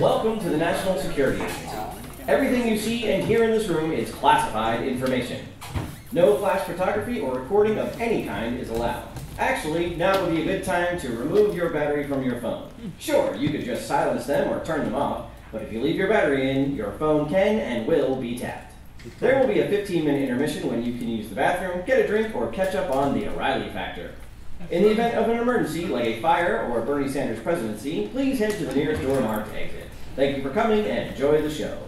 Welcome to the National Security Agency. Everything you see and hear in this room is classified information. No flash photography or recording of any kind is allowed. Actually, now would be a good time to remove your battery from your phone. Sure, you could just silence them or turn them off, but if you leave your battery in, your phone can and will be tapped. There will be a 15 minute intermission when you can use the bathroom, get a drink, or catch up on the O'Reilly Factor. In the event of an emergency, like a fire or a Bernie Sanders presidency, please head to the nearest door marked exit. Thank you for coming and enjoy the show.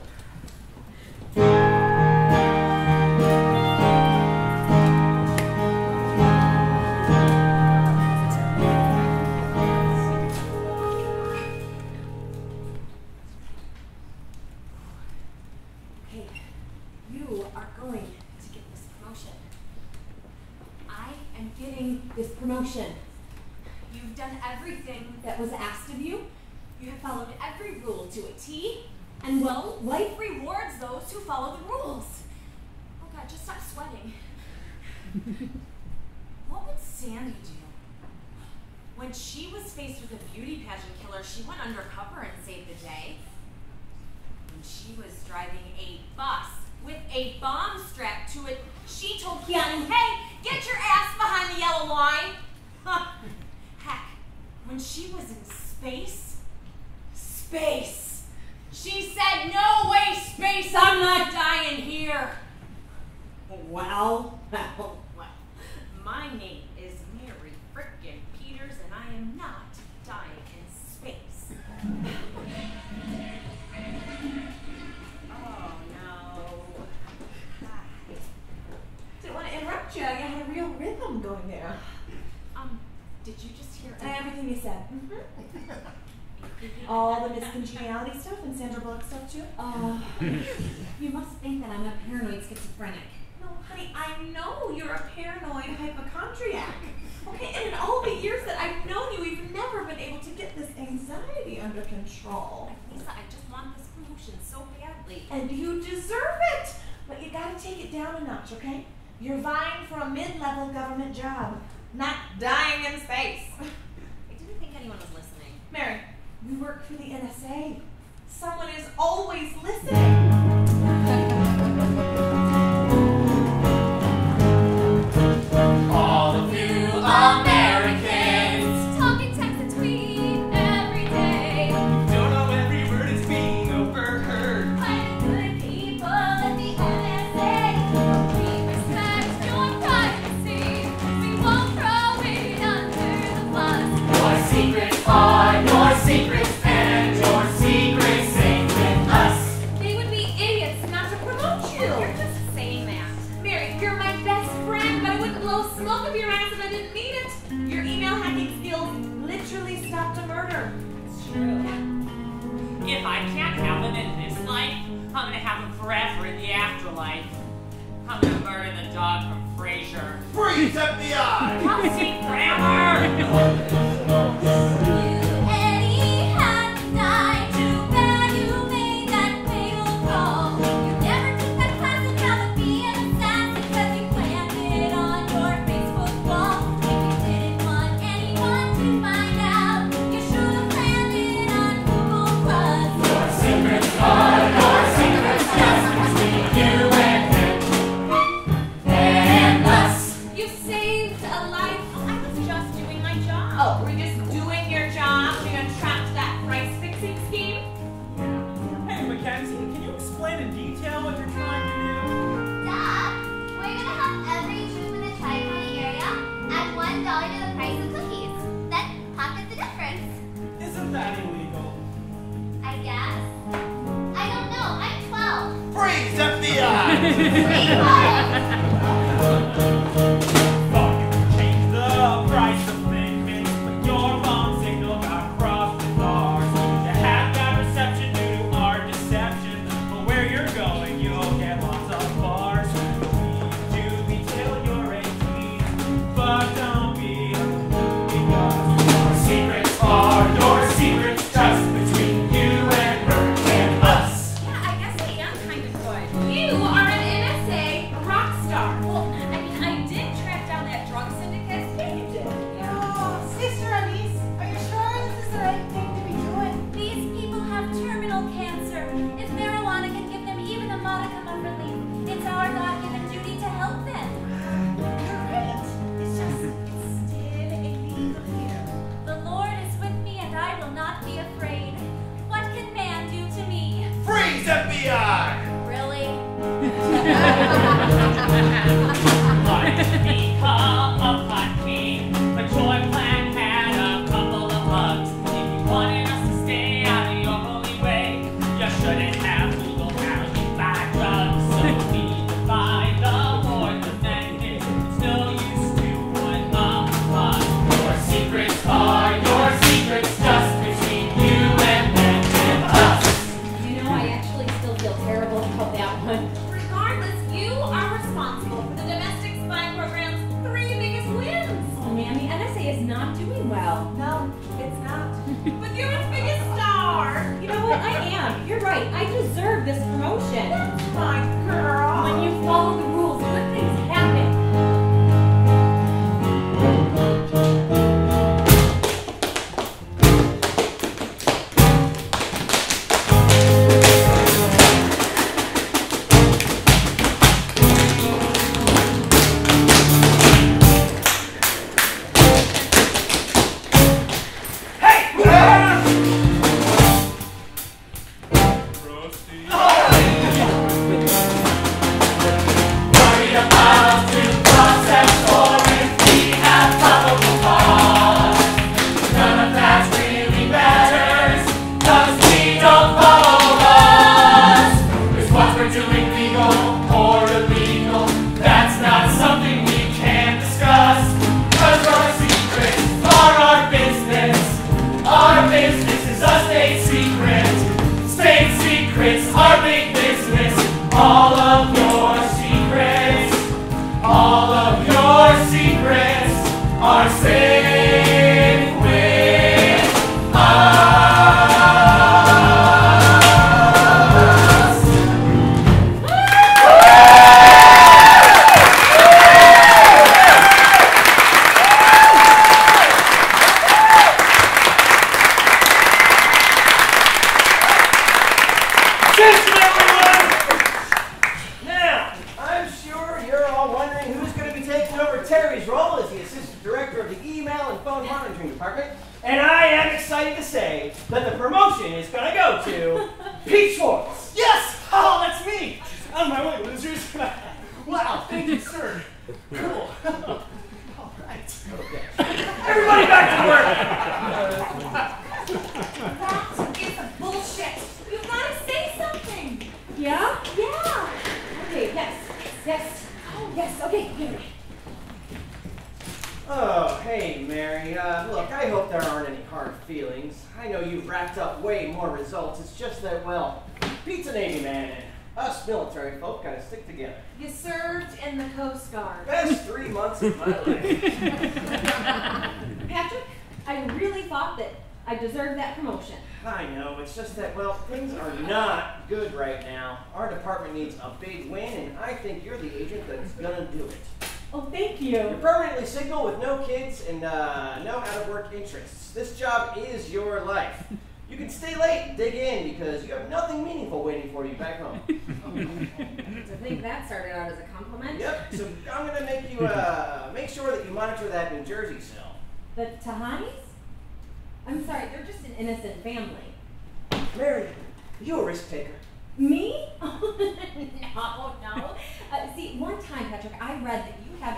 you must think that I'm a paranoid schizophrenic. No, honey, I know you're a paranoid hypochondriac. Okay, and in all the years that I've known you, we've never been able to get this anxiety under control. Lisa, I just want this promotion so badly. And you deserve it! But you gotta take it down a notch, okay? You're vying for a mid-level government job, not dying in space. I didn't think anyone was listening. Mary, you work for the NSA. Someone is always listening.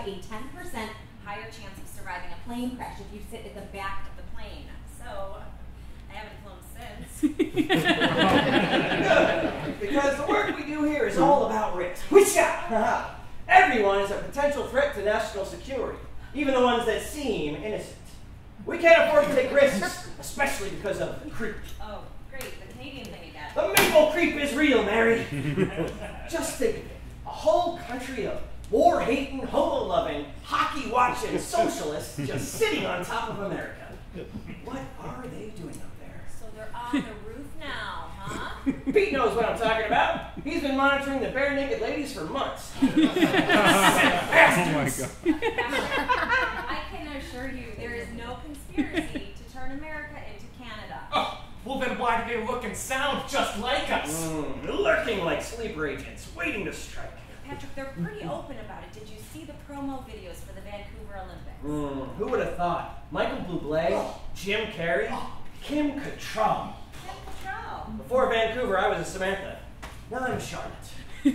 A 10% Higher chance of surviving a plane crash if you sit at the back of the plane. So I haven't flown since. Because the work we do here is all about risk. Everyone is a potential threat to national security, even the ones that seem innocent. We can't afford to take risks, especially because of the creep. oh, great. The Canadian thing again. The maple creep is real, Mary. Just think of it. A whole country of war-hating, homo-loving, hockey-watching socialists just sitting on top of America. What are they doing up there? So they're on the roof now, huh? Pete knows what I'm talking about. He's been monitoring the Barenaked Ladies for months. Bastards. I can assure you there is no conspiracy to turn America into Canada. Oh, well then why do they look and sound just like us? Mm, lurking like sleeper agents, waiting to strike. Patrick, they're pretty open about it. Did you see the promo videos for the Vancouver Olympics? Mm, who would have thought? Michael Bublé, oh. Jim Carrey, oh. Kim Cattrall. Kim Cattrall. Before Vancouver, I was a Samantha. Now I'm Charlotte. well,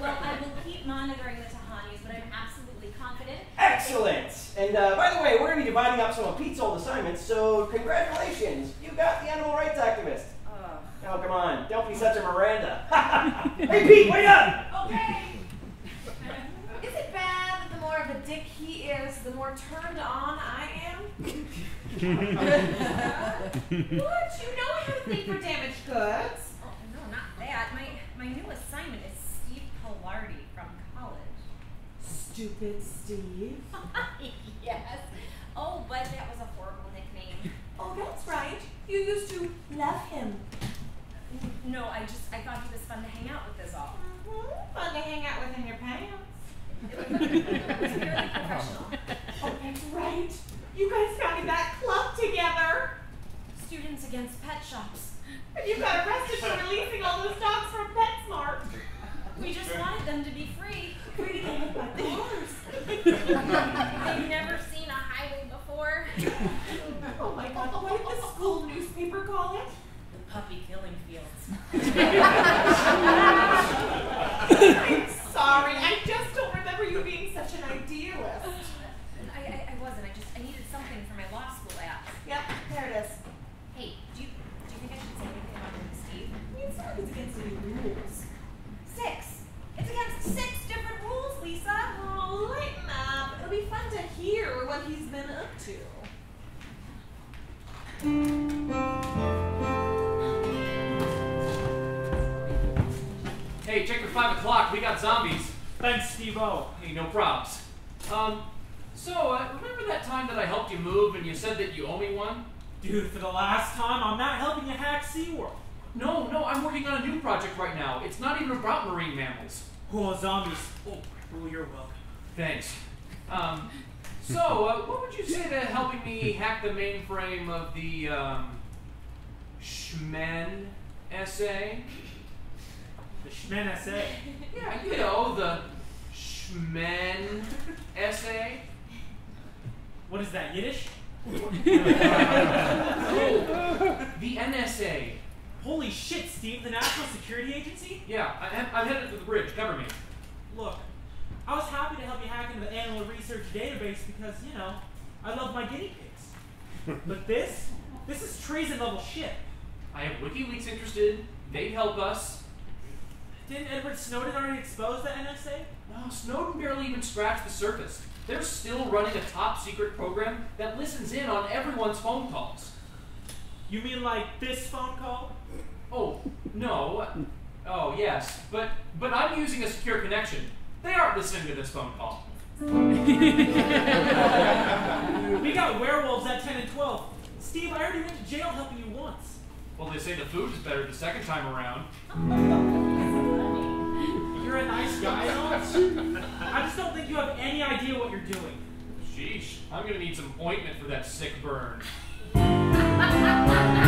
I will keep monitoring the Tahanis, but I'm absolutely confident. Excellent! And uh, by the way, we're going to be dividing up some of Pete's old assignments, so congratulations! You got the animal rights activist. Oh, come on. Don't be such a Miranda. hey, Pete, wait up! Okay. Is it bad that the more of a dick he is, the more turned on I am? what? You know I have a thing for damaged goods. Oh, no, not that. My my new assignment is Steve Pilardi from college. Stupid Steve. yes. Oh, but that was a horrible nickname. Oh, that's right. You used to love him. No, I just I thought he was fun to hang out with us all. Mhm. Fun to hang out with in your pants. It was, it fairly professional. Oh, that's right. You guys founded that club together. Students against pet shops. And you got arrested for releasing all those dogs from PetSmart. We just wanted them to be free. Free to get hit by cars. They've never seen a highway before. Oh my god, what did the school newspaper call it? The puppy killing fields. I'm sorry, I just don't remember you being such an idealist. I, I, I wasn't. I just I needed something for my law school app. Yep, there it is. Hey, do you do you think I should say anything about him, Steve? It's not it's against any rules. Six. It's against six different rules, Lisa. Oh, lighten up. It'll be fun to hear what he's been up to. Hey, check your five o'clock. We got zombies. Thanks, Steve-O. Hey, no props. Um, so, uh, remember that time that I helped you move and you said that you owe me one? Dude, for the last time, I'm not helping you hack SeaWorld. No, no, I'm working on a new project right now. It's not even about marine mammals. Oh, zombies. Oh, you're welcome. Thanks. Um, so, uh, what would you say to helping me hack the mainframe of the, um, Shmen essay? The Shmen essay. Yeah, you know, the Shmen essay. What is that, Yiddish? Oh, the NSA. Holy shit, Steve, the National Security Agency? Yeah, I, I'm- I'm headed to the bridge. Cover me. Look, I was happy to help you hack into the animal research database because, you know, I love my guinea pigs. but this, this is treason level shit. I have WikiLeaks interested. They'd help us. Didn't Edward Snowden already expose the NSA? No, Snowden barely even scratched the surface. They're still running a top secret program that listens in on everyone's phone calls. You mean like this phone call? Oh, no. Oh, yes. But but I'm using a secure connection. They aren't listening to this phone call. We got werewolves at 10 and 12. Steve, I already went to jail helping you once. Well, they say the food is better the second time around. You're a nice guy and all. I just don't think you have any idea what you're doing. Sheesh, I'm gonna need some ointment for that sick burn.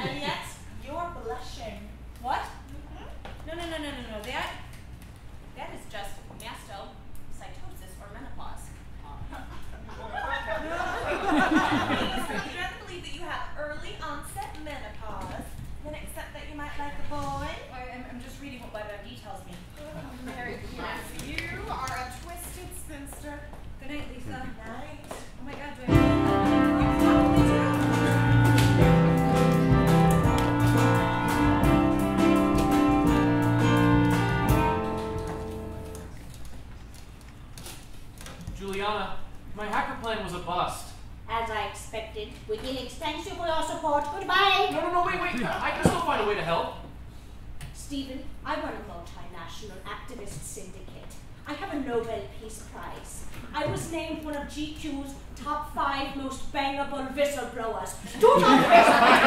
bangable whistleblowers. Do not waste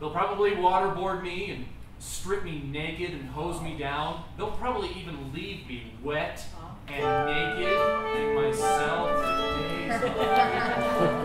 They'll probably waterboard me and strip me naked and hose me down. They'll probably even leave me wet and naked and myself days.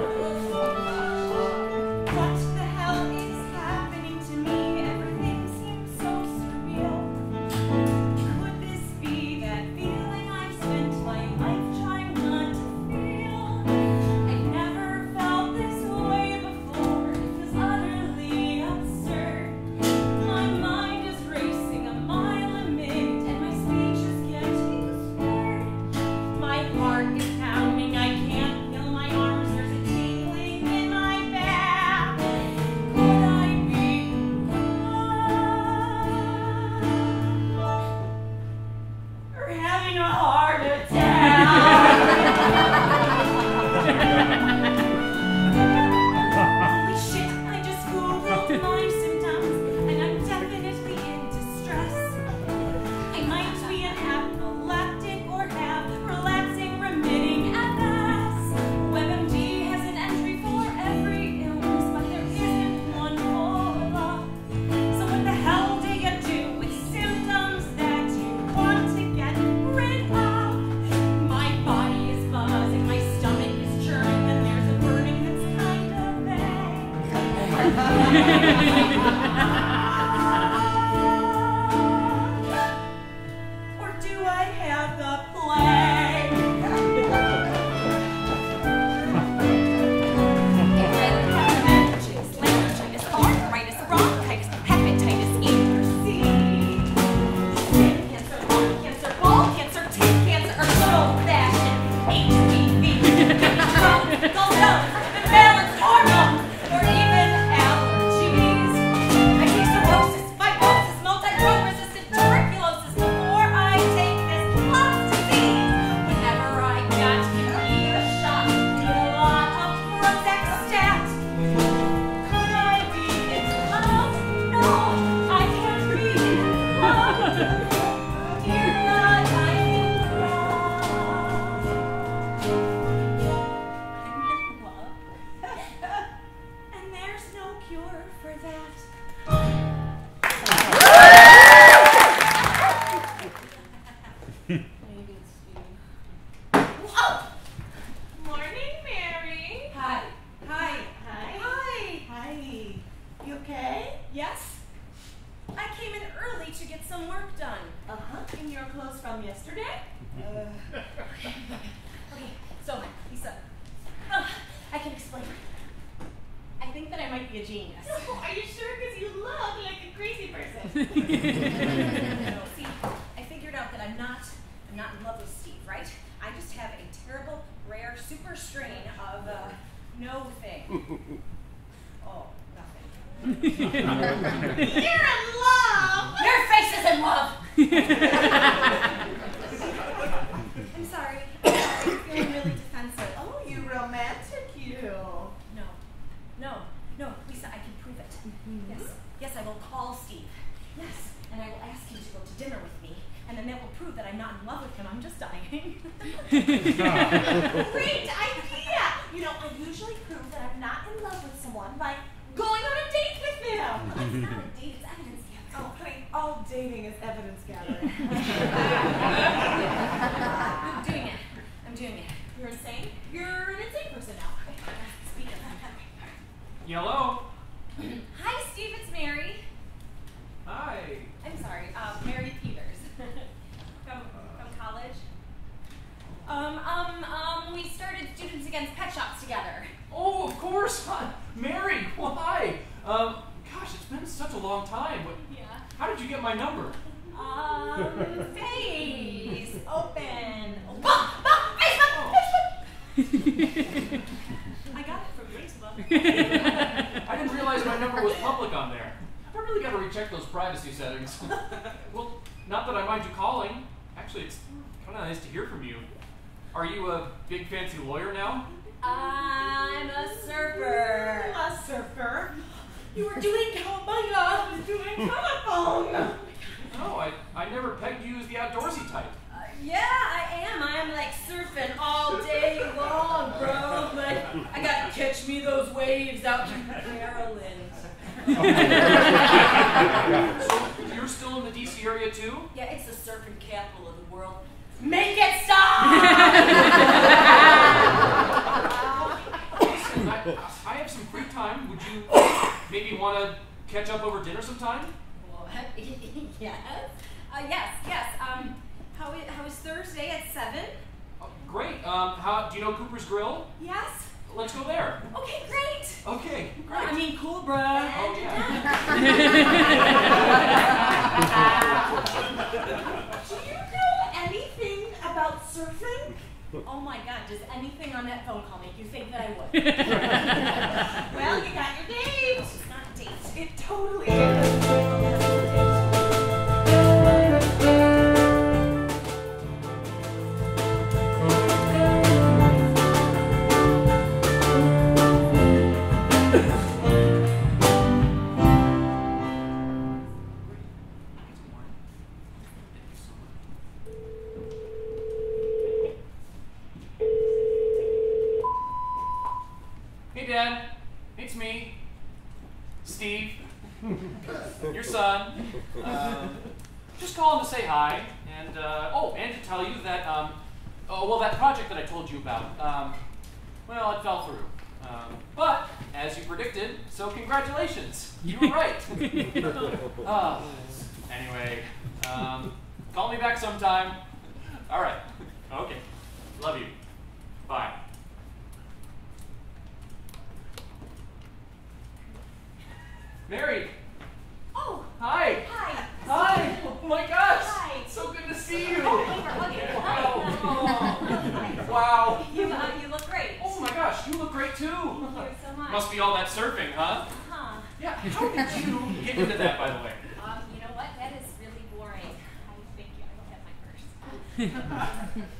look great too. Thank you so much. Must be all that surfing, huh? Huh. Yeah. How did you get into that, by the way? Um, you know what? That is really boring. I thank you. I don't have my purse.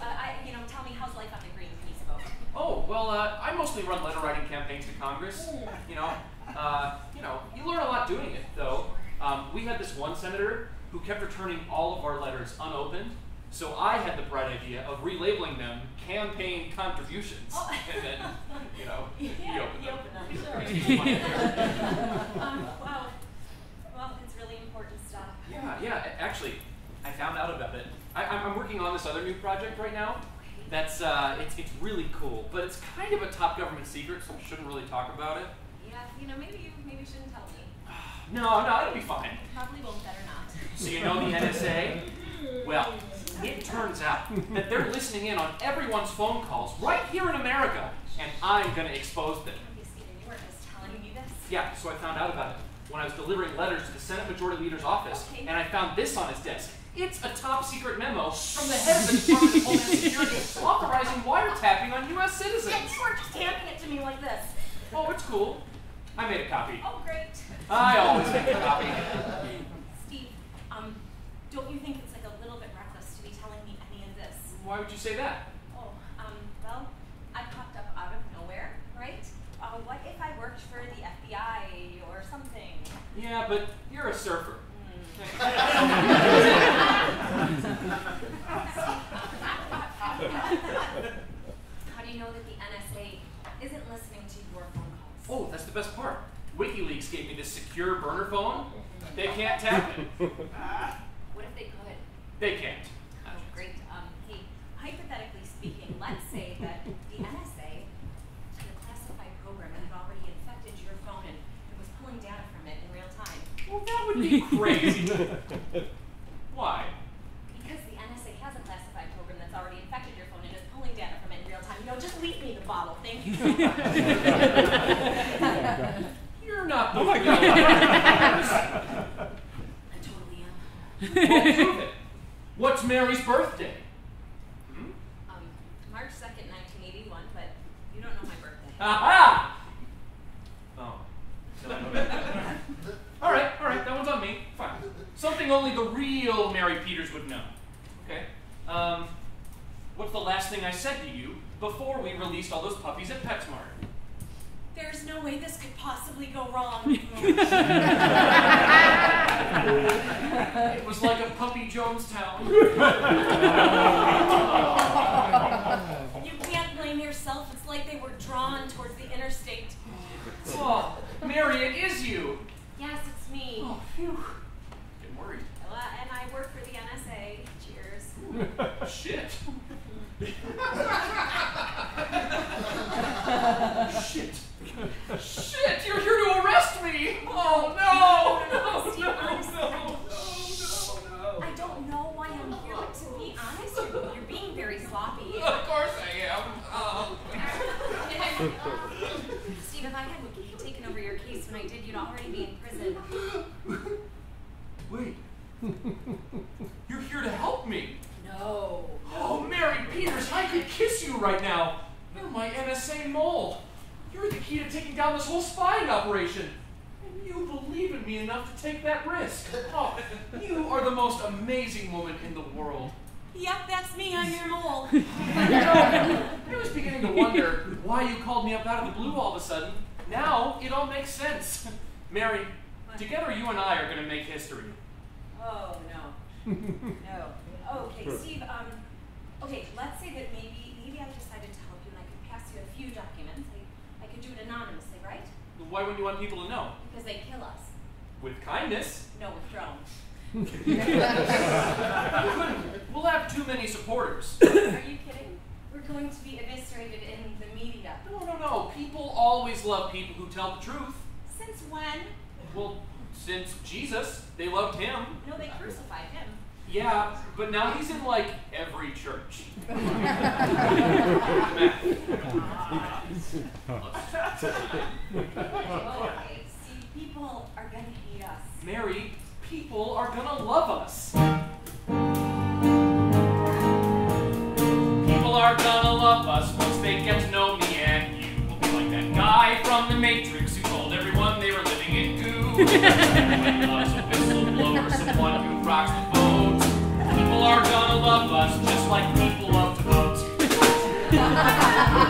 uh, I, you know, tell me how's life on the green? You spoke? Oh well, uh, I mostly run letter writing campaigns to Congress. You know, uh, you know, you learn a lot doing it, though. Um, we had this one senator who kept returning all of our letters unopened. So I had the bright idea of relabeling them campaign contributions, Oh. and then, you know, Yeah, opened you them. open them, sure. um, wow. Well, it's really important stuff. Yeah, yeah. Actually, I found out about it. I, I'm I'm working on this other new project right now. That's uh, it's it's really cool, but it's kind of a top government secret, so I shouldn't really talk about it. Yeah, you know, maybe you maybe you shouldn't tell me. No, no, it'll be fine. Probably won't. Better not. So you know the NSA? Well, it turns out that they're listening in on everyone's phone calls right here in America, and I'm gonna expose them. You weren't just telling me this. Yeah, so I found out about it when I was delivering letters to the Senate Majority Leader's office, Okay. and I found this on his desk. It's a top secret memo from the head of the Department of Homeland Security authorizing wiretapping on U.S. citizens. Yeah, you weren't just handing it to me like this. Oh, it's cool. I made a copy. Oh, great. I always make a copy. Steve, um, don't you think it's like a little bit reckless to be telling me any of this? Why would you say that? Oh, um, well, I popped up out of nowhere, right? Uh, what if I worked for the FBI or something? Yeah, but you're a surfer. How do you know that the NSA isn't listening to your phone calls? Oh, that's the best part. WikiLeaks gave me this secure burner phone. They can't tap it. What if they could? They can't. Oh, great. Um, hey, hypothetically speaking, let's say that the NSA, the classified program, had already infected your phone and it was pulling data from it in real time. Well, that would be crazy. Why? Because the NSA has a classified program that's already infected your phone and is pulling data from it in real time. You know, just leave me the bottle. Thank you so much. You're not the oh real virus. I totally am. Well, prove it. What's Mary's birthday? March 2nd, 1981, but you don't know my birthday. Aha! Oh. So I know that. All right. right, that one's on me. Fine. Something only the real Mary Peters would know. Okay. Um, what's the last thing I said to you before we released all those puppies at PetSmart? There's no way this could possibly go wrong. It was like a puppy Jonestown. you can't blame yourself. It's like they were drawn towards the interstate. oh, Mary, it is you. Yes, it's me. Oh, phew. Getting worried. Well, and I work for the NSA. Cheers. Shit. Shit. Shit, you're here to arrest me! Oh no! No, Steve, no, honestly, no, I- no, no. I don't know why I'm here, but to be honest, you're, you're being very sloppy. Of course I am. Oh. Steve, if I had taken over your case when I did, you'd already be in prison. Wait. You're here to help me. No. Oh, Mary Peters, I could kiss you right now. You're my NSA mole. You're the key to taking down this whole spying operation. And you believe in me enough to take that risk. Oh, you are the most amazing woman in the world. Yep, that's me. I'm your mole. I was beginning to wonder why you called me up out of the blue all of a sudden. Now it all makes sense. Mary, together you and I are going to make history. Oh no. no. Okay, Steve, um okay, let's say that maybe maybe I decided to help you and I could pass you a few documents. I, I could do it anonymously, right? Why wouldn't you want people to know? Because they kill us. With kindness. No, with drones. We'll have too many supporters. Are you kidding? We're going to be eviscerated in the media. No, no, no. People always love people who tell the truth. Since when? Well, since Jesus, they loved him. No, they crucified him. Yeah, but now he's in like every church. See, people are gonna hate us. Mary, people are gonna love us. People are gonna love us once they get to know me and you. We'll be like that guy from the Matrix who told everyone they were living in goo. Everyone loves a whistleblower, someone who rocks the boat. People are gonna love us just like people love to vote.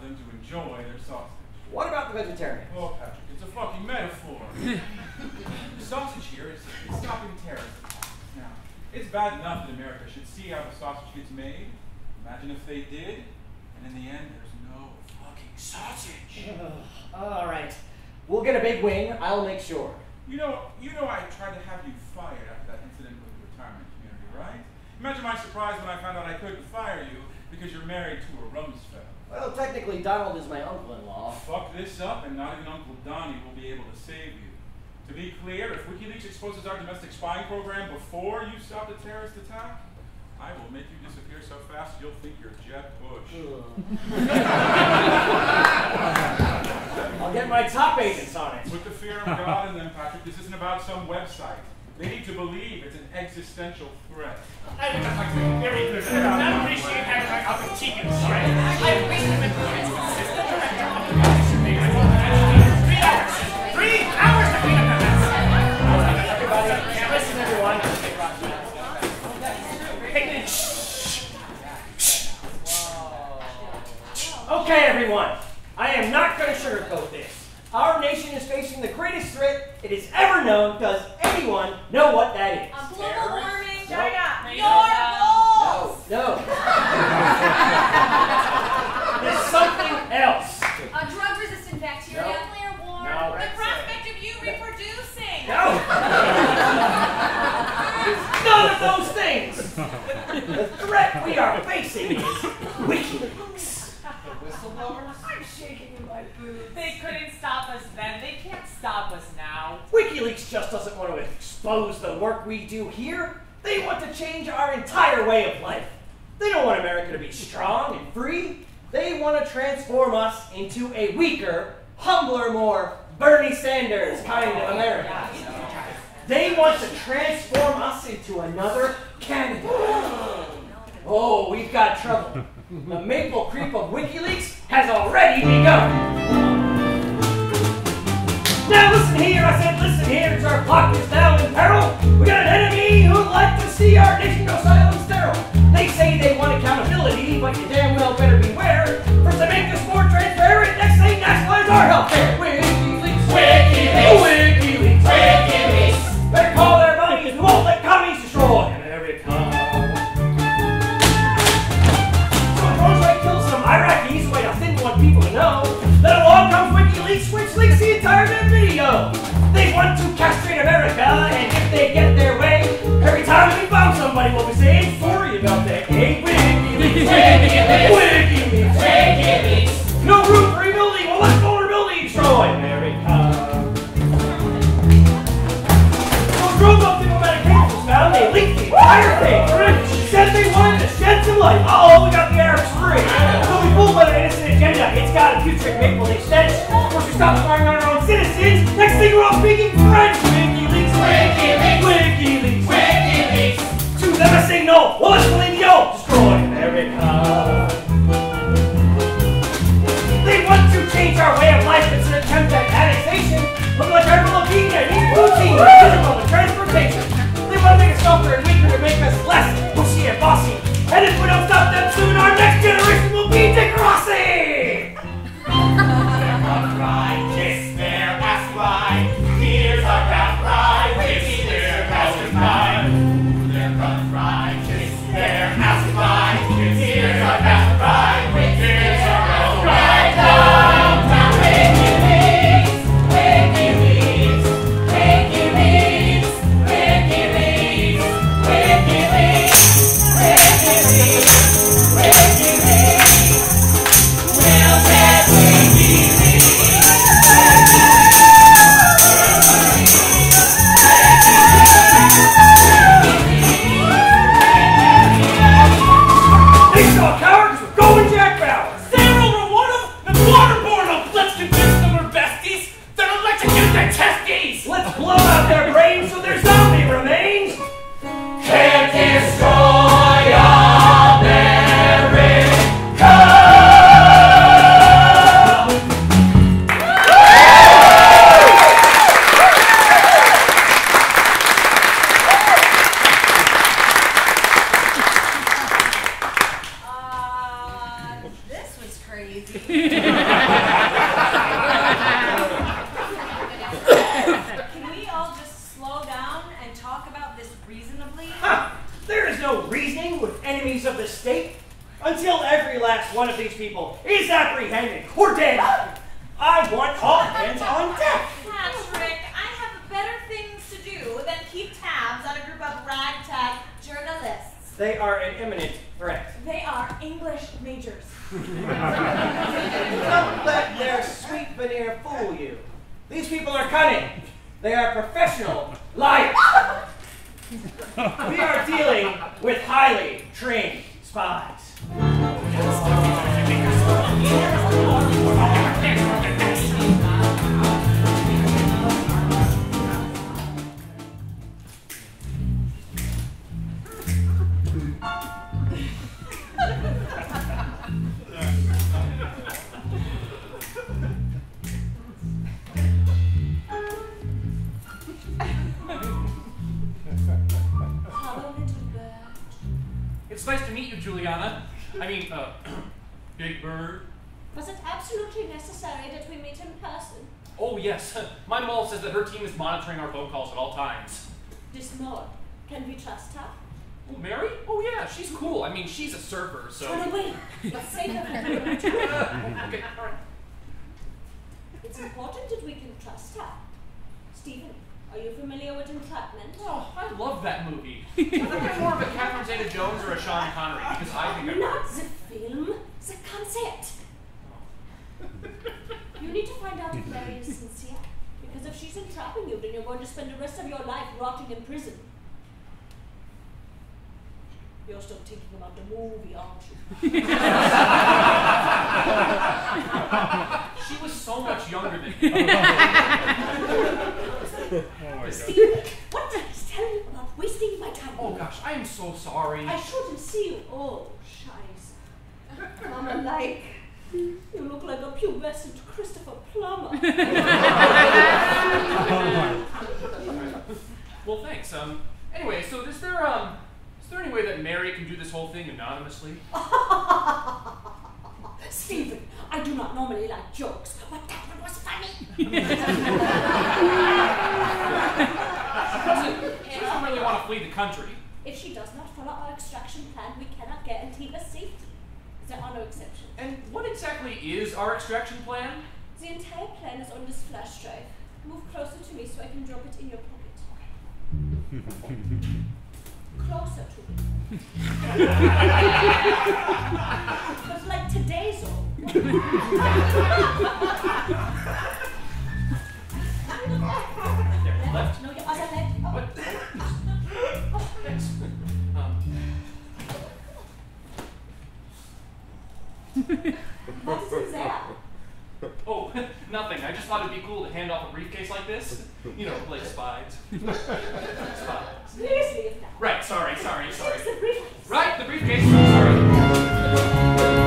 It them to enjoy their sausage. What about the vegetarian? Oh, Patrick, it's a fucking metaphor. the sausage here is, is stopping terrorist attacks. Now, it's bad enough that America should see how the sausage gets made. Imagine if they did, and in the end, there's no fucking sausage. All right. We'll get a big wing. I'll make sure. You know, you know, I tried to have you fired after that incident with the retirement community, right? Imagine my surprise when I found out I couldn't fire you because you're married to a Rumsfeld. Well, technically, Donald is my uncle-in-law. Fuck this up, and not even Uncle Donnie will be able to save you. To be clear, if WikiLeaks exposes our domestic spying program before you stop the terrorist attack, I will make you disappear so fast you'll think you're Jeb Bush. I'll get my top agents on it. Put the fear of God in them, Patrick. This isn't about some website. They need to believe it's an existential threat. I would just like to very clear I not appreciate having my shred. I've phone three hours. Three hours to clean up mess. Everybody, listen, everyone. Hey. Okay, everyone. I am not going to sugarcoat this. Our nation is facing the greatest threat it has ever known. Does anyone know what that is? Uh, global warming, China, No. your goals. No. There's something else. Uh, drug-resistant bacteria, No. nuclear war, No. the prospect of you reproducing. No. None of those things. The threat we are facing is WikiLeaks. I'm shaking in my boots. They couldn't stop us then. They can't stop us now. WikiLeaks just doesn't want to expose the work we do here. They want to change our entire way of life. They don't want America to be strong and free. They want to transform us into a weaker, humbler, more Bernie Sanders kind of America. They want to transform us into another Canada. Oh, we've got trouble. The maple creep of WikiLeaks has already begun. Now listen here, I said listen here, it's our flock is now in peril. We got an enemy who'd like to see our nation go silent and sterile. They say they want accountability, but you damn well better beware. First they make us more transparent, next they nationalize our healthcare. WikiLeaks, WikiLeaks, WikiLeaks, they're calling. which links the entire video. They want to castrate America, and if they get their way, every time we found somebody, we'll be saying sorry about that. Hey, WikiLeaks, WikiLeaks, WikiLeaks, WikiLeaks. No room for rebuilding. Well, let vulnerability destroy America. So drove up diplomatic cables found. They leaked the entire thing. Said they wanted to shed some light. Uh oh, we got the Arabs free. An agenda. It's got a future in make-believe Of Once we stop firing on our own citizens, next thing we're all speaking French. WikiLeaks, WikiLeaks, WikiLeaks, WikiLeaks. To them I say no. Well, let's believe yo. Destroy America. They want to change our way of life. It's an attempt at annexation. Look like Avril Lavigne needs poutine. Physical transportation. They want to make us softer and weaker to make Closer to me. Because like today's all. left. No, your other left. Oh. What? thanks. Um. what is there? Oh. Nothing. I just thought it'd be cool to hand off a briefcase like this. You know, like spies. spies. Right, sorry, sorry, sorry. Right, the briefcase. Sorry.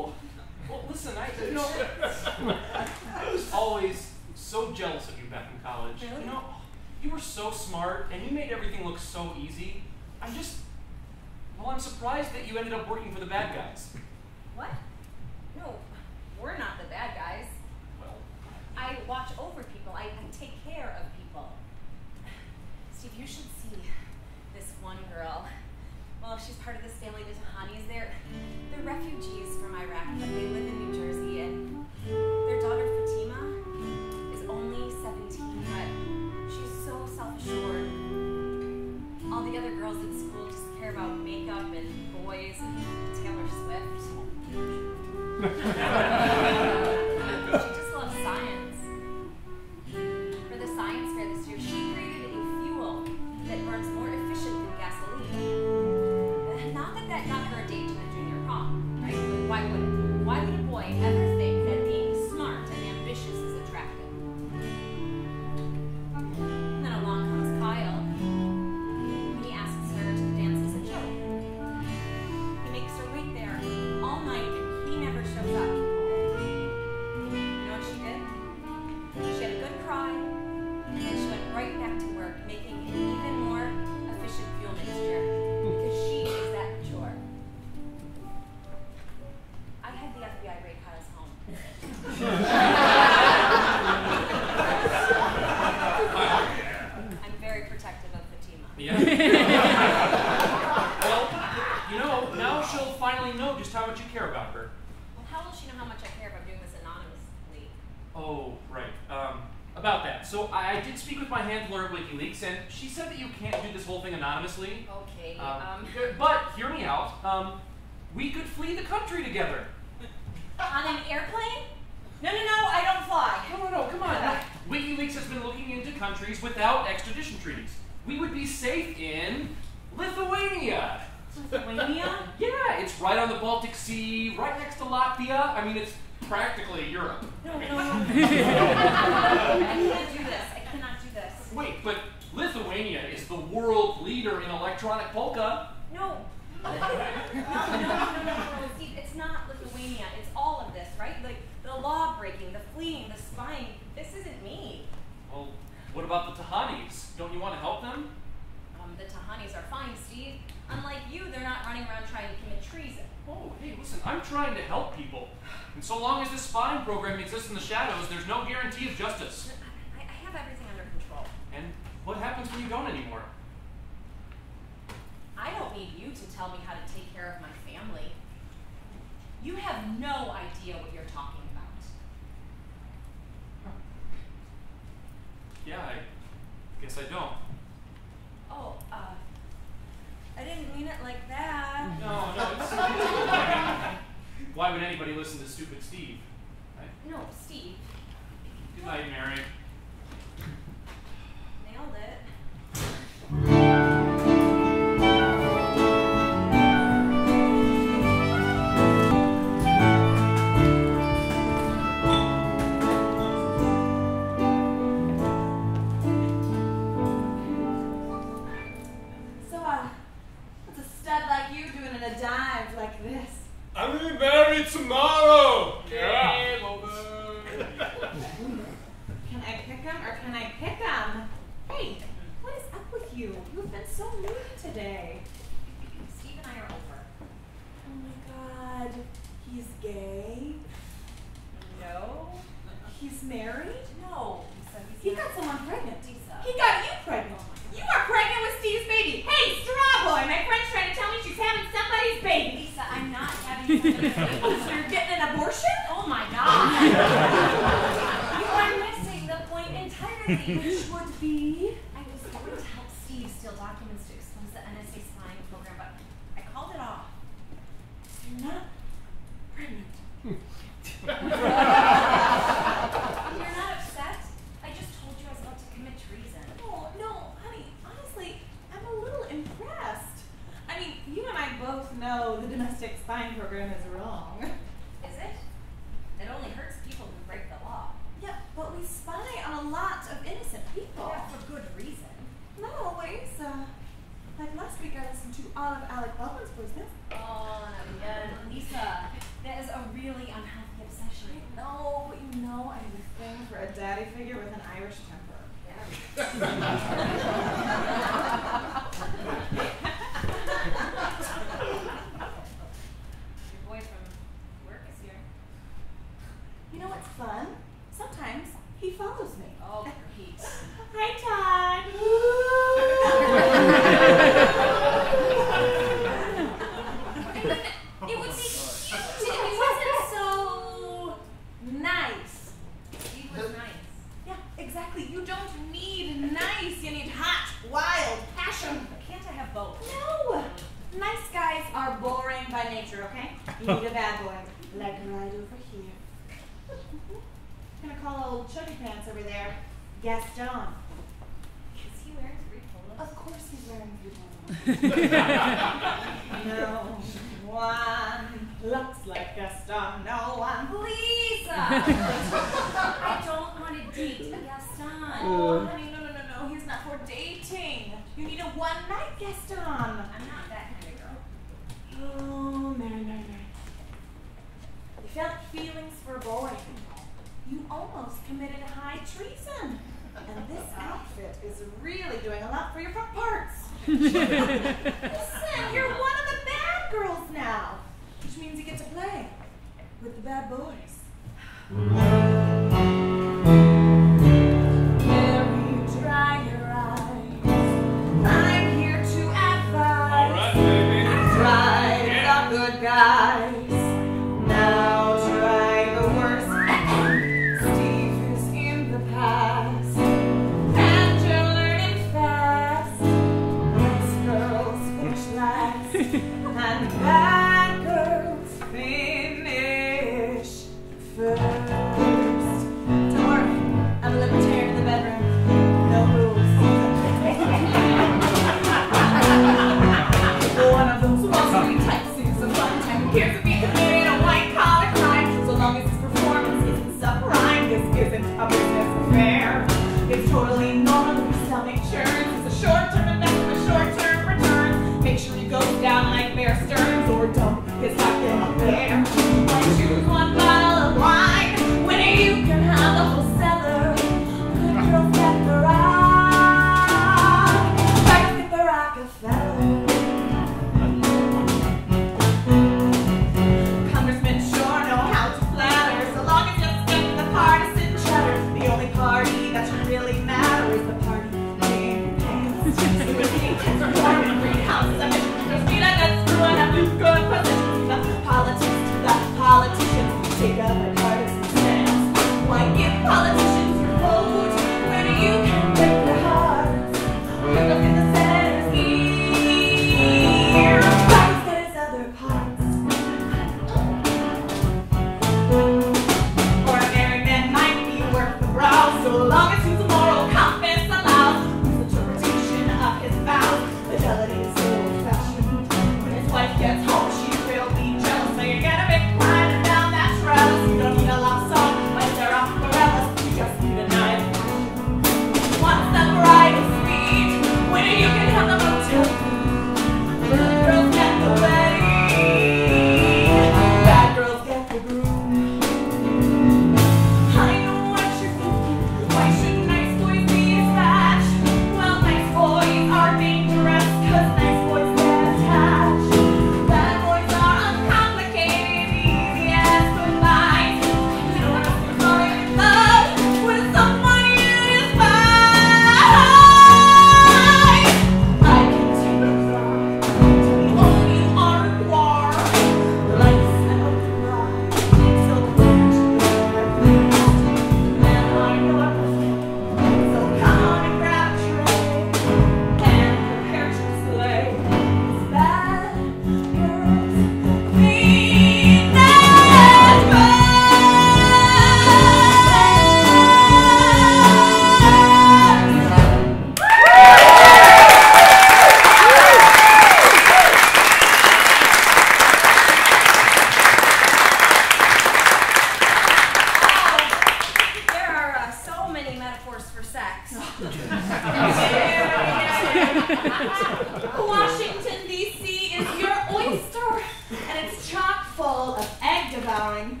line.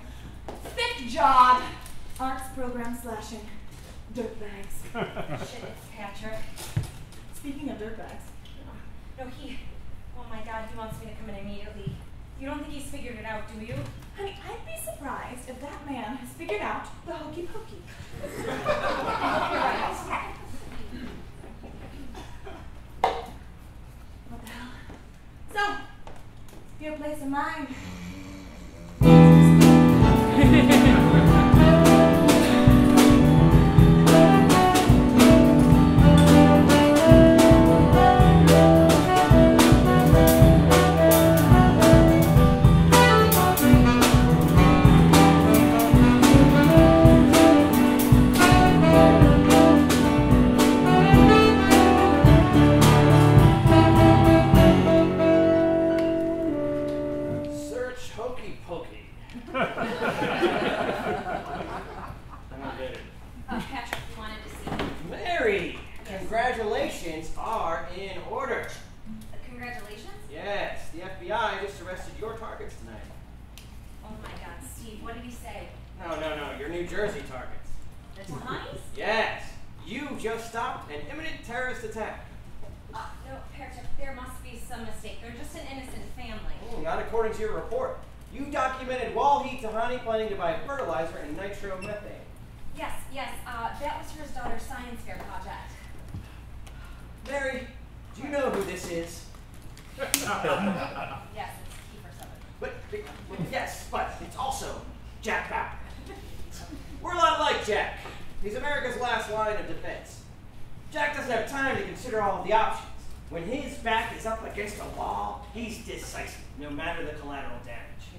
Thick job. Arts program slashing. Dirtbags. Shit, it's Patrick. Speaking of dirtbags. No, no, he. Oh my god, he wants me to come in immediately. You don't think he's figured it out, do you? Honey, I'd be surprised if that man has figured out the hokey pokey. what the hell? So, your place of mine. Yeah.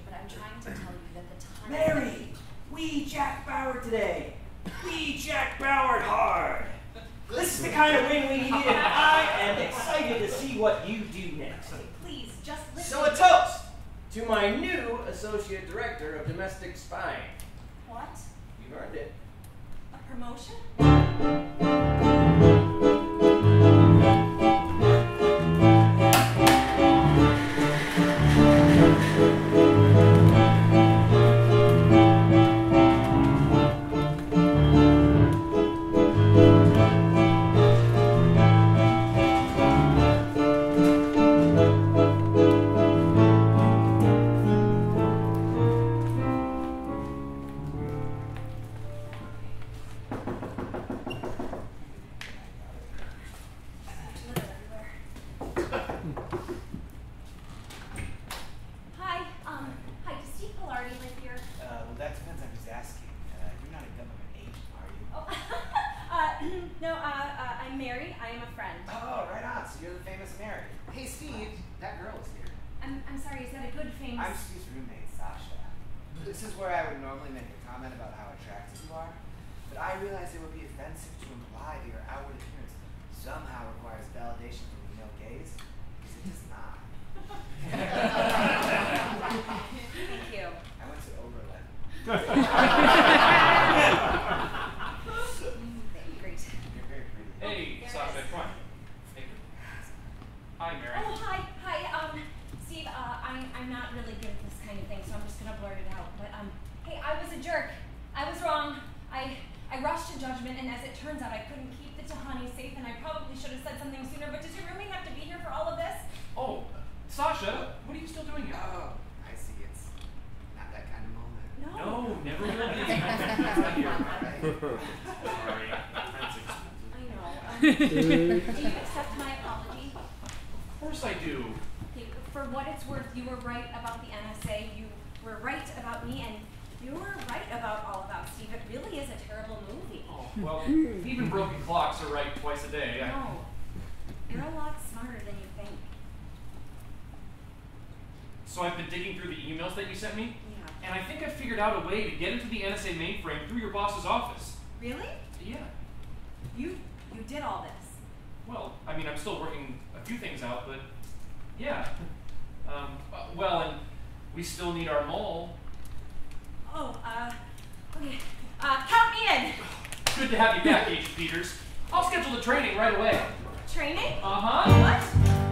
but I'm trying to tell you that the time. Mary, we Jack Bauer today. We Jack Bauer hard. This is the kind of win we need, and I am excited to see what you do next. Please, just listen. So a toast to my new associate director of domestic spying. What? You've earned it. A promotion? to get into the NSA mainframe through your boss's office. Really? Yeah. You you did all this. Well, I mean, I'm still working a few things out, but yeah. Um, well, and we still need our mole. Oh, uh, okay. Uh, count me in. Good to have you back, Agent Peters. I'll schedule the training right away. Training? Uh huh. What?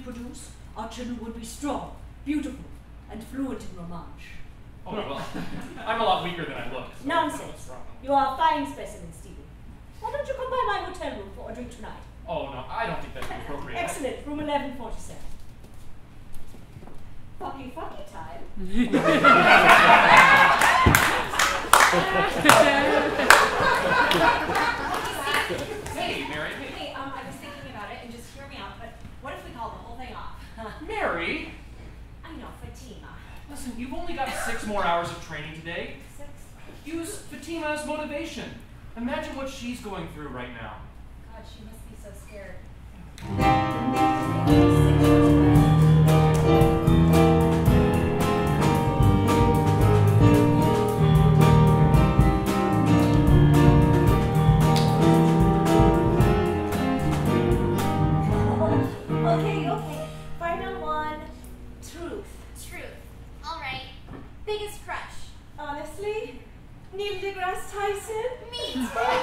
produce, our children would be strong, beautiful, and fluent in Romansh. Oh, well, I'm a lot weaker than I look. So Nonsense. You are a fine specimen, Stephen. Why don't you come by my hotel room for a drink tonight? Oh, no, I don't think that's appropriate. Excellent, room 1147. Fucky fucky time. more hours of training today. Six. Use Fatima as motivation. Imagine what she's going through right now. God, she must be so scared. okay, okay. Jesus.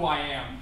who I am.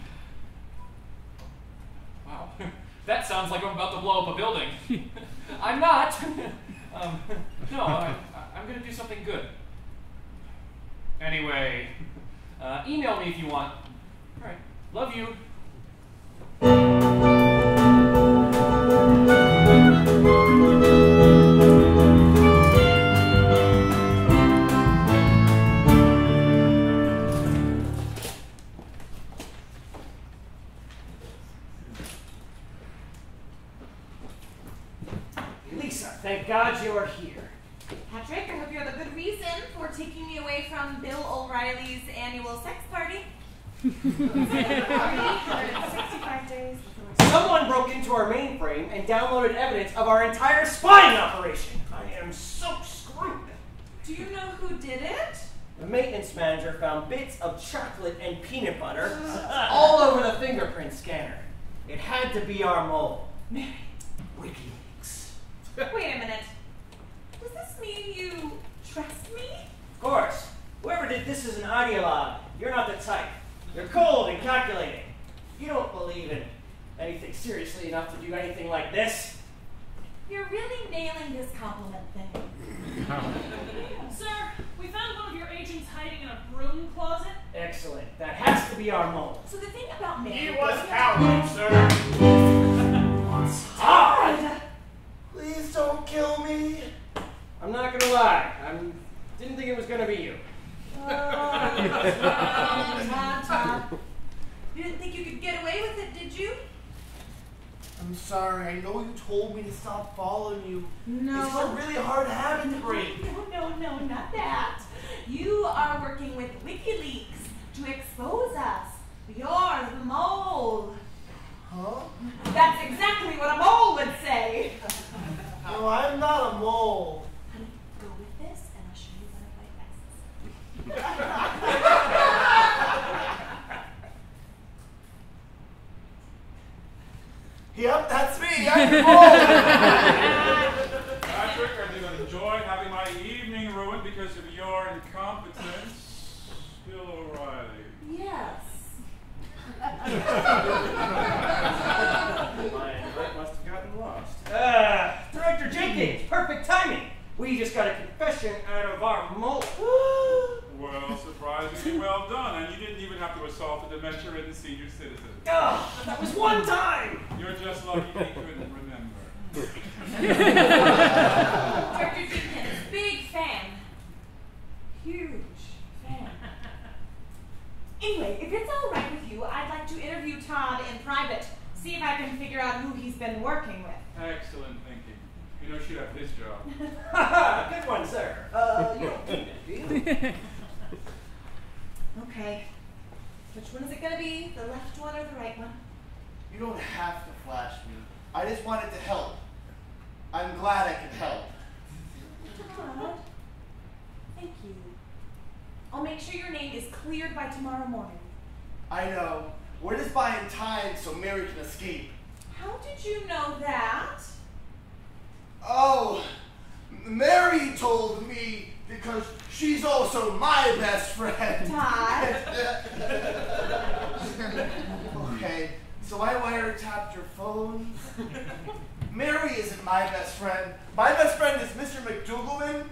Mary isn't my best friend. My best friend is Mr. McDougalman.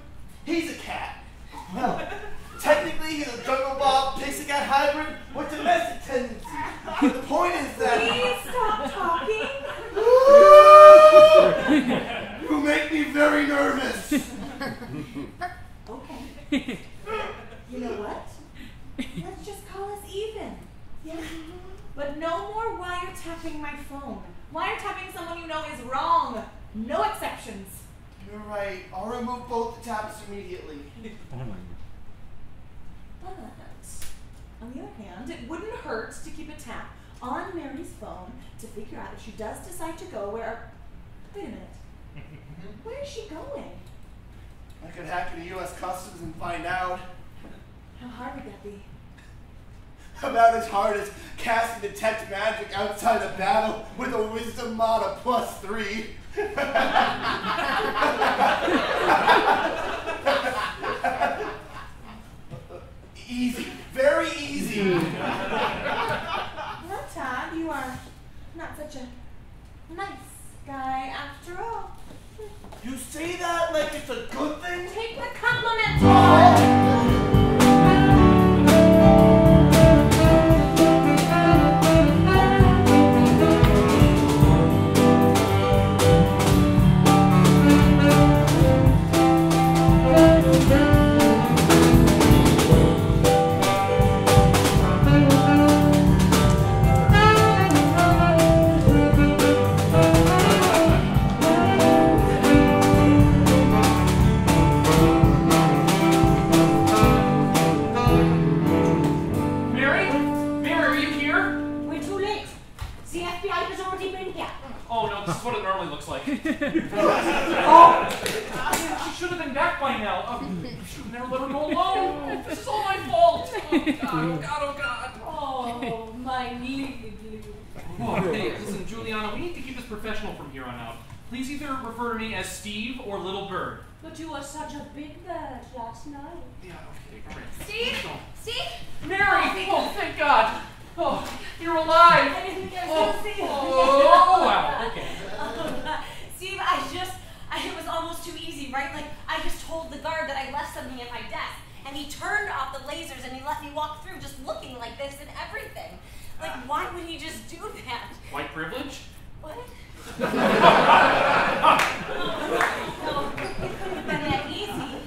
He's a cat. Well, technically he's a jungle bob, pixie cat hybrid with domestic tendencies. the point is that... Please stop talking. you make me very nervous. okay. You know what? Let's just call us even. Yeah. But no more wiretapping my phone wiretapping someone you know is wrong. No exceptions. You're right. I'll remove both the taps immediately. but, on the other hand, it wouldn't hurt to keep a tap on Mary's phone to figure out if she does decide to go where. Wait a minute. Where is she going? I could hack into U.S. Customs and find out. How hard would that be? About as hard as casting detect magic outside a battle with a wisdom mod of plus three. easy, very easy. Well, Todd, you are not such a nice guy after all. You say that like it's a good thing? Take the compliment, Todd. Oh. She should have been back by now. Um, we should have never let her go alone. This is all my fault. Oh god, oh god, oh god. Oh, my little. Oh, hey, listen, Juliana, we need to keep this professional from here on out. Please either refer to me as Steve or Little Bird. But you were such a big bird last night. Yeah, okay, great. Steve? Steve? Mary! Oh, thank God! Oh, you're alive! I didn't get Oh, to see you. oh, wow, okay. Steve, I just, I, it was almost too easy, right? Like, I just told the guard that I left something at my desk, and he turned off the lasers and he let me walk through just looking like this and everything. Like, uh. why would he just do that? White privilege? What? Oh, no, it couldn't have been easy.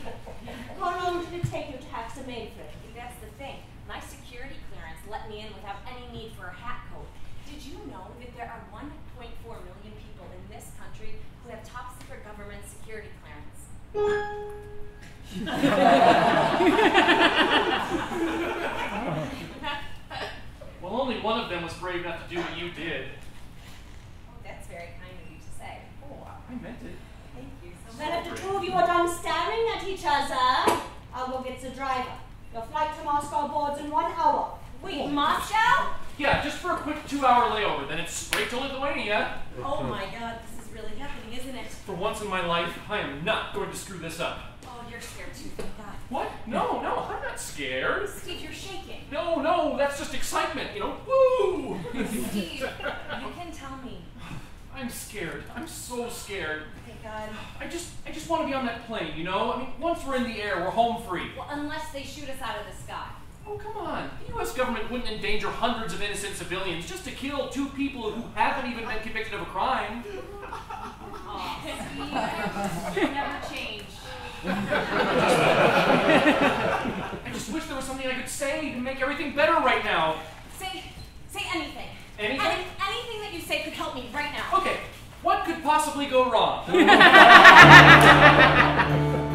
How long did it take you to hack the mainframe? That's the thing. My security clearance let me in without any need for a hack code. Did you know that there are 1.4 million people in this country who have top secret government security clearance? Well, only one of them was brave enough to do what you did. Oh, that's very kind of you to say. Oh, I meant it. Thank you so Then much. if the two of you are done staring at each other, I'll go get the driver. Your flight to Moscow boards in one hour. Wait, oh. Moscow? Yeah, just for a quick two-hour layover, then it's straight to Lithuania. Oh my god, really happening, isn't it? For once in my life, I am not going to screw this up. Oh, you're scared too, thank God. What? No, no, I'm not scared. Steve, you're shaking. No, no, that's just excitement, you know? Woo! Steve, you can tell me. I'm scared. I'm so scared. Okay, God. I just, I just want to be on that plane, you know? I mean, once we're in the air, we're home free. Well, unless they shoot us out of the sky. Oh, come on. The U.S. government wouldn't endanger hundreds of innocent civilians just to kill two people who haven't even been convicted of a crime. Oh, never change. I just wish there was something I could say to make everything better right now. Say, say anything. Anything? Any, anything that you say could help me right now. Okay, what could possibly go wrong?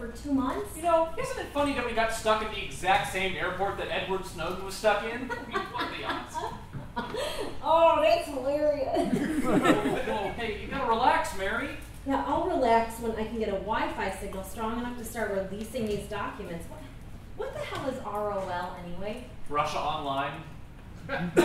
for two months. You know, isn't it funny that we got stuck in the exact same airport that Edward Snowden was stuck in? I mean, what are the odds? Oh, that's hilarious. oh, hey, you gotta relax, Mary. Yeah, I'll relax when I can get a Wi-Fi signal strong enough to start releasing these documents. What, what the hell is ROL anyway? Russia Online. This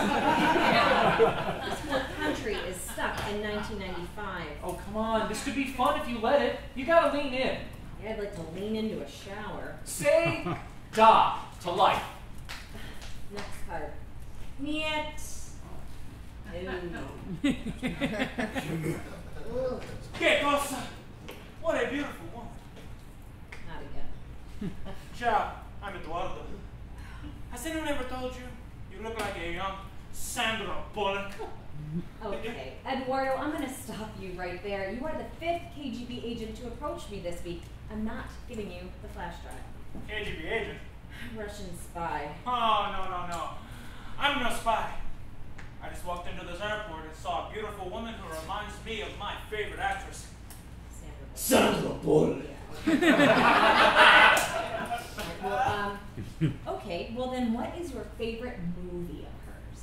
whole country is stuck in 1995. Oh, come on. This could be fun if you let it. You gotta lean in. Yeah, I'd like to lean into a shower. Say da to life. Next card. Niet. Ooh. Que cosa? What a beautiful woman. Not again. Ciao, I'm Eduardo. Has anyone ever told you you look like a young Sandra Bullock? Okay, Eduardo, I'm gonna stop you right there. You are the fifth KGB agent to approach me this week. I'm not giving you the flash drive. KGB agent? Russian spy. Oh, no, no, no. I'm no spy. I just walked into this airport and saw a beautiful woman who reminds me of my favorite actress. Sandra Bullock. Well, um, okay, well then what is your favorite movie of hers?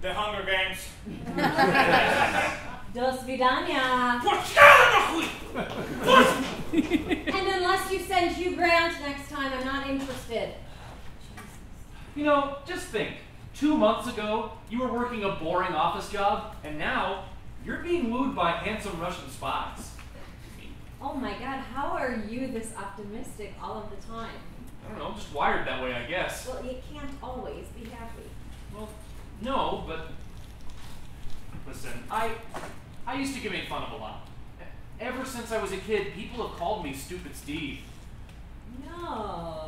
The Hunger Games. Dos vidania. and unless you send Hugh Grant next time, I'm not interested. You know, just think. Two months ago, you were working a boring office job, and now you're being wooed by handsome Russian spies. Oh my god, how are you this optimistic all of the time? I don't know, I'm just wired that way, I guess. Well, you can't always be happy. Well, no, but listen, I I used to get made fun of a lot. Ever since I was a kid, people have called me Stupid Steve. No.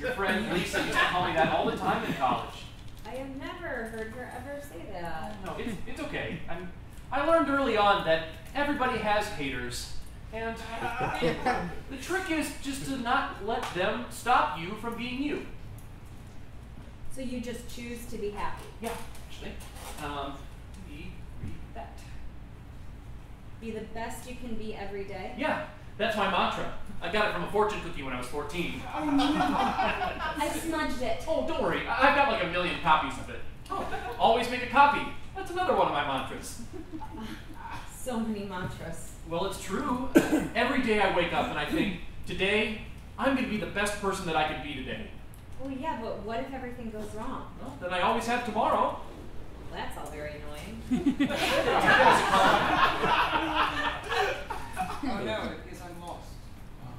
Your friend Lisa used to call me that all the time in college. I have never heard her ever say that. No, it's, it's okay. I'm, I learned early on that everybody has haters. And the trick is just to not let them stop you from being you. So you just choose to be happy? Yeah, actually. Um, we read that. Be the best you can be every day? Yeah, that's my mantra. I got it from a fortune cookie when I was 14. Oh. I smudged it. Oh, don't worry. I- I've got like a million copies of it. Oh, always make a copy. That's another one of my mantras. So many mantras. Well, it's true. Every day I wake up and I think, today, I'm going to be the best person that I could be today. Well, yeah, but what if everything goes wrong? Well, then I always have tomorrow. That's all very annoying. Oh no, it is I'm lost.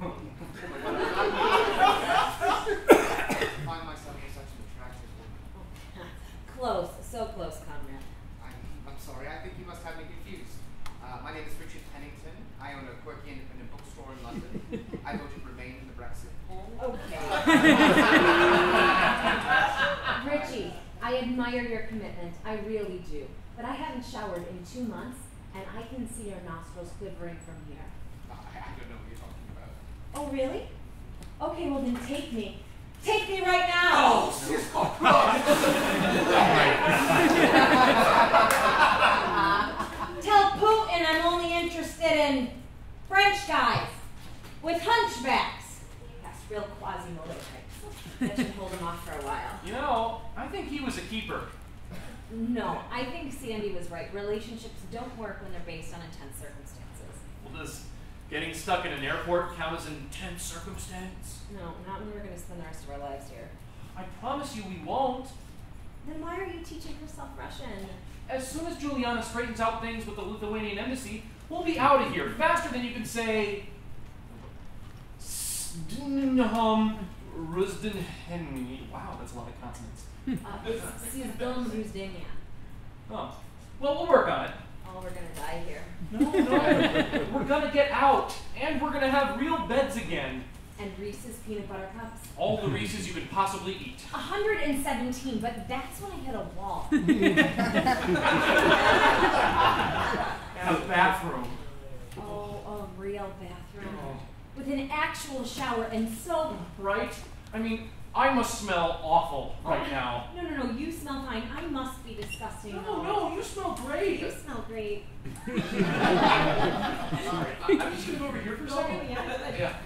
find myself with such an attractive woman. close, comrade. I'm, I'm sorry, I think you must have me confused. Uh, my name is Richard Pennington. I own a quirky independent bookstore in London. I voted Remain in the Brexit poll. Okay. Richie, I admire your commitment. I really do. But I haven't showered in two months, and I can see your nostrils quivering from here. I, I don't know what you're talking about. Oh, really? Okay, well then take me. Take me right now! Oh Tell Putin I'm only interested in French guys with hunchbacks. That's real Quasimodo types. That should hold him off for a while. You know, I think he was a keeper. No, I think Sandy was right. Relationships don't work when they're based on intense circumstances. Well, does getting stuck in an airport count as an intense circumstance? No, not when we're going to spend the rest of our lives here. I promise you we won't. Then why are you teaching yourself Russian? As soon as Juliana straightens out things with the Lithuanian embassy, we'll be out of here faster than you can say. Sdnhum Rusdenhenny. Wow, that's a lot of consonants. Uh, Sizdom Ruzdenia. Oh. Well, we'll work on it. Oh, we're going to die here. No, no. we're gonna get out, and we're gonna have real beds again. And Reese's peanut butter cups. All the Reese's you could possibly eat. 117, but that's when I hit a wall. And a bathroom. oh, a real bathroom. With an actual shower and soap. Right? I mean, I must smell awful right oh, now. No, no, no. You smell fine. I must be disgusting. No, no. You smell great. You smell great. Sorry. I, am just gonna go over here for a second. Yeah.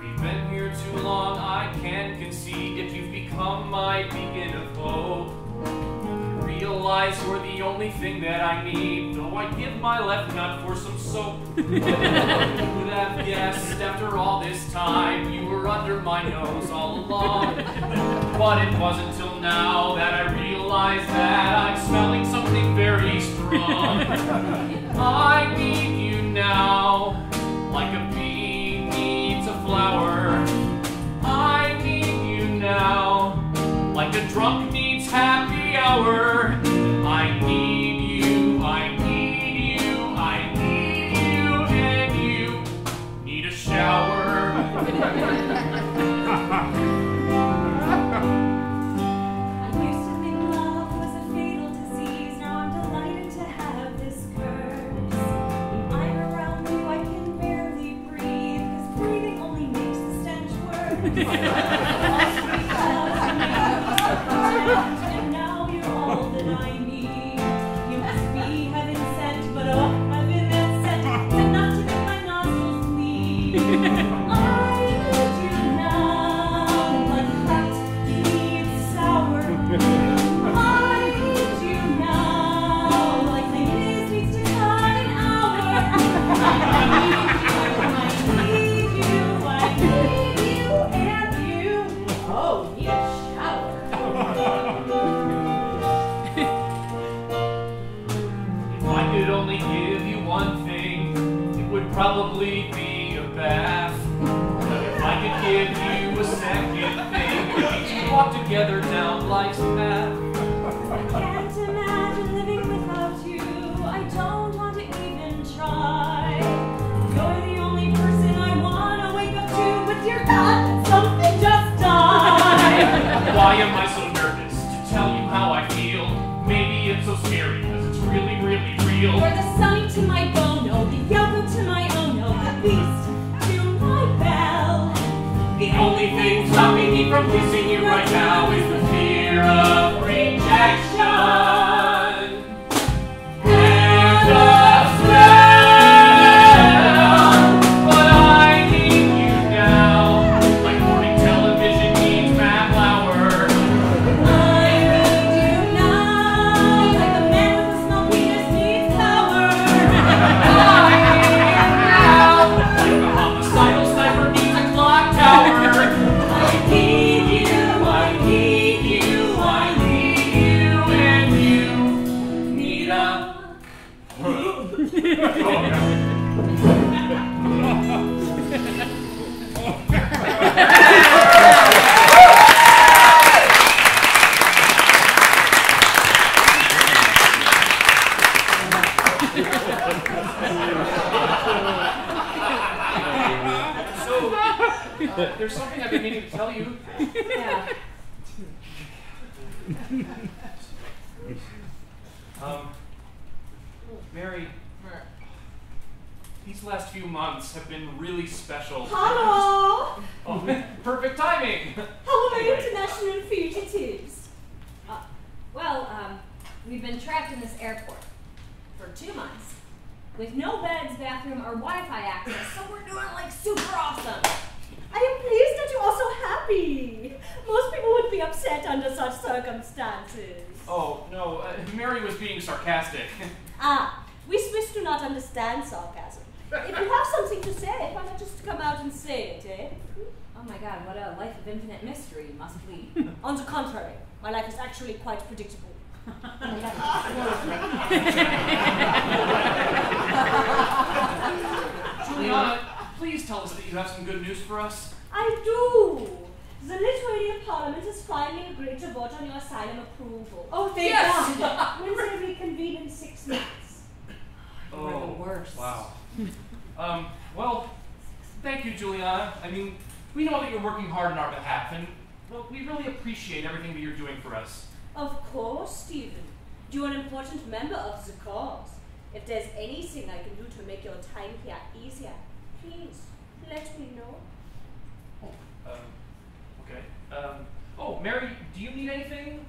we been here too long. I can't become my beacon of hope. Realize you're the only thing that I need, though I give my left nut for some soap. Who would have guessed after all this time you were under my nose all along? But it wasn't till now that I realized that I'm smelling something very strong. I need you now, like a bee needs a flower. I need you now. Like a drunk needs happy hour. I need you, I need you, I need you, and you need a shower. I used to think love was a fatal disease. Now I'm delighted to have this curse. When I'm around you, I can barely breathe, breathing only makes the stench worse. important member of the cause. If there's anything I can do to make your time here easier, please let me know. Um, okay. Um, oh, Mary, do you need anything?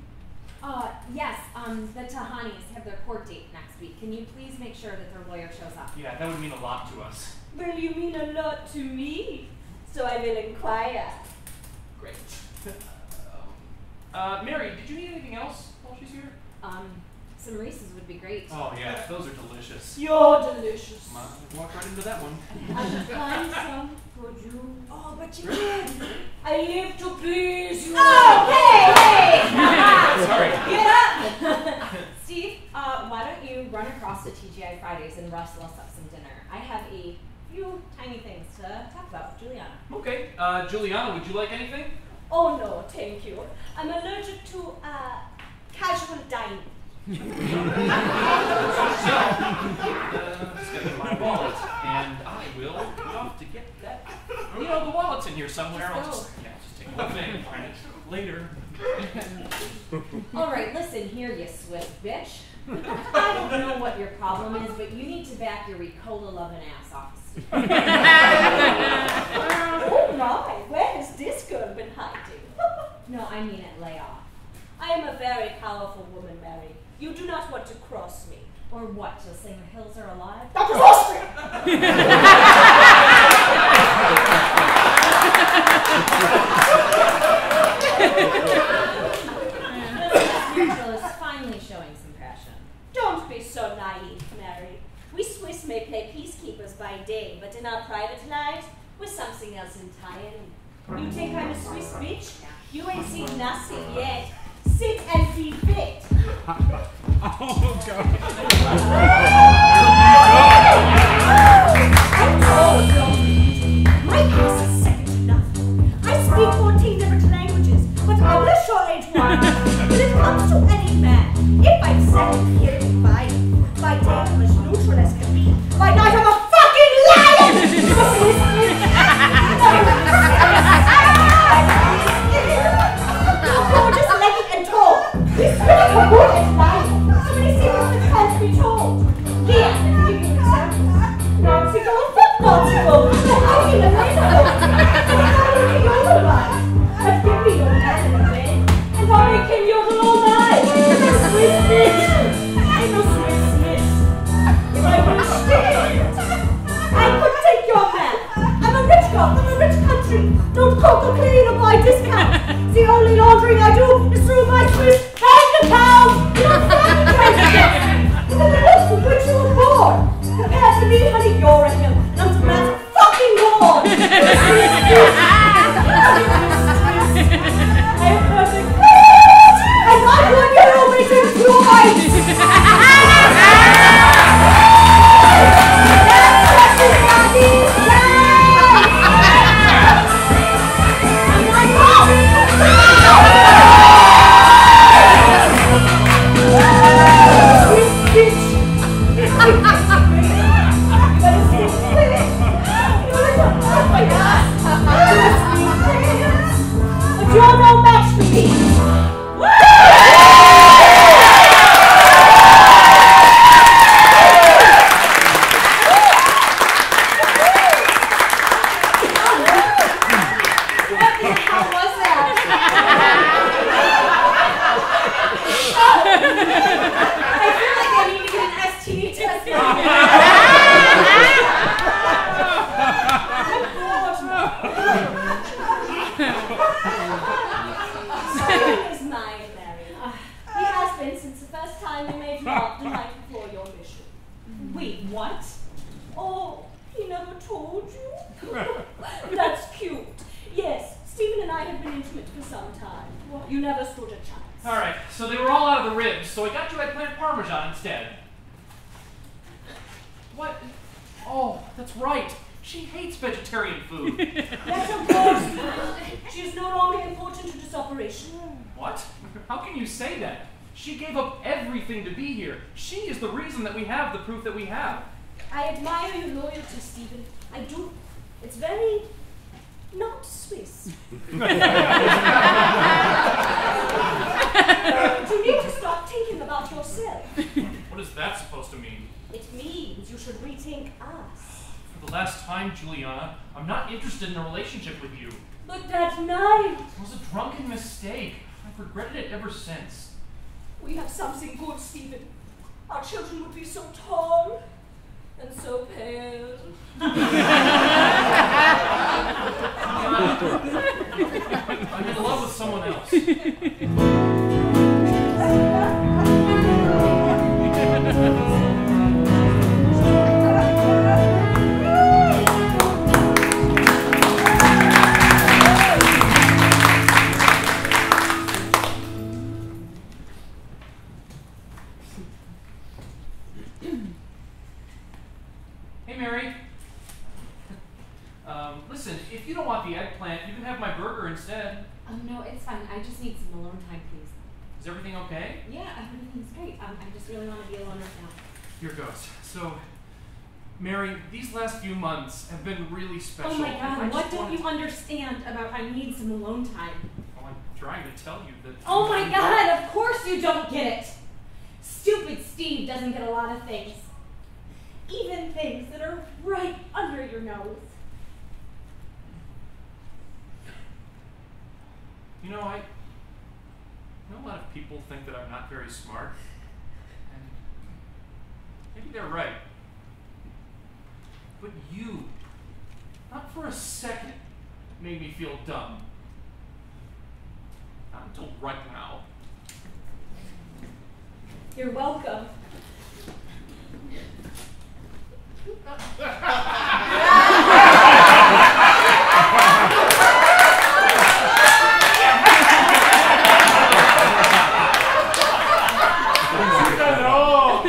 Uh, yes, um, the Tahanis have their court date next week. Can you please make sure that their lawyer shows up? Yeah, that would mean a lot to us. Well, you mean a lot to me, so I will inquire. Great. Uh, Mary, did you need anything else while she's here? Um, some Reese's would be great. Oh, yeah, those are delicious. You're delicious. Ma, walk right into that one. I will find some for you. Oh, but you did. I live to please you. Oh, hey, hey! Sorry. Get up! Steve, uh, why don't you run across to TGI Fridays and rustle us up some dinner? I have a few tiny things to talk about with Juliana. Okay. Uh, Juliana, would you like anything? Oh no, thank you. I'm allergic to uh, casual dining. So, uh, let's get my wallet, and I will be off to get that. You know, the wallet's in here somewhere. I'll just, yeah, I'll just take one thing and find it later. All right, listen here, you Swiss bitch. I don't know what your problem is, but you need to back your Ricola loving ass off. Oh my, where has this girl been hiding? no, I mean it. Lay off. I am a very powerful woman, Mary. You do not want to cross me. Or what? You'll say the hills are alive? Dr. Austria! Angel is finally showing some passion. Don't be so naive, Mary. We Swiss may play peacekeepers by day, but in our private lives, we're something else entirely. You think I'm a Swiss bitch? You ain't seen nothing yet. So, Mary, these last few months have been really special. Oh my God, what don't you understand about I need some alone time? Well, I'm trying to tell you that. Oh my I'm God, not... of course you don't get it! Stupid Steve doesn't get a lot of things, even things that are right under your nose. You know, I know a lot of people think that I'm not very smart. Maybe they're right. But you, not for a second, made me feel dumb. Not until right now. You're welcome.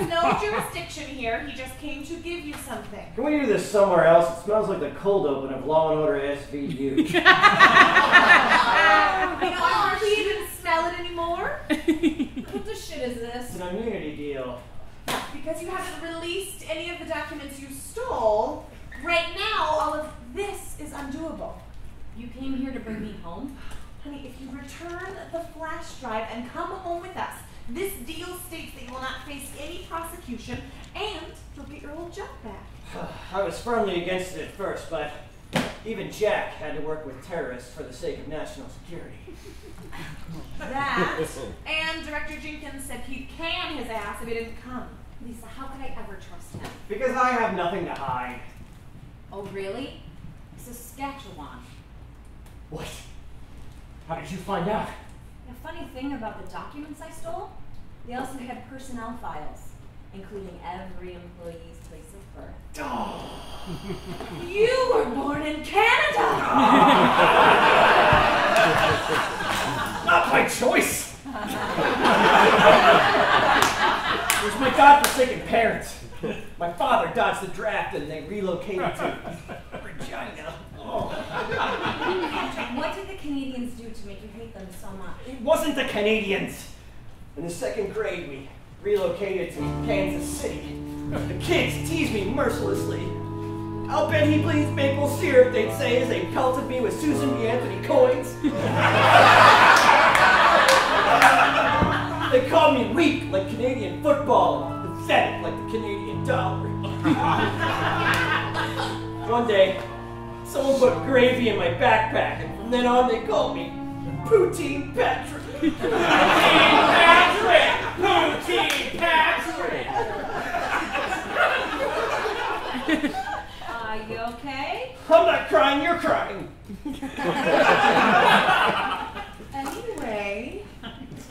has no jurisdiction here. He just came to give you something. Can we do this somewhere else? It smells like the cold open of Law and Order SVU. you know, I hardly even smell it anymore. What the shit is this? it's an immunity deal. Because you haven't released any of the documents you stole, right now all of this is undoable. You came here to bring me home? Honey, if you return the flash drive and come home with us, this deal states that you will not face any prosecution and you'll get your old job back. I was firmly against it at first, but even Jack had to work with terrorists for the sake of national security. That and Director Jenkins said he'd can his ass if he didn't come. Lisa, how could I ever trust him? Because I have nothing to hide. Oh, really? Saskatchewan. What? How did you find out? The funny thing about the documents I stole, they also had personnel files, including every employee's place of birth. You were born in Canada! Not by choice! it was my godforsaken parents. My father dodged the draft and they relocated to Regina. Oh. what did the Canadians do to make you hate them so much? It wasn't the Canadians. In the second grade, we relocated to Kansas City. The kids teased me mercilessly. I'll bet he bleeds maple syrup, they'd say, as they pelted me with Susan B. Anthony coins. they called me weak like Canadian football and pathetic like the Canadian dollar. One day, someone put gravy in my backpack, and from then on they called me Poutine Patrick. Poutine Patrick! Poutine Patrick! Are you okay? I'm not crying, you're crying. Anyway,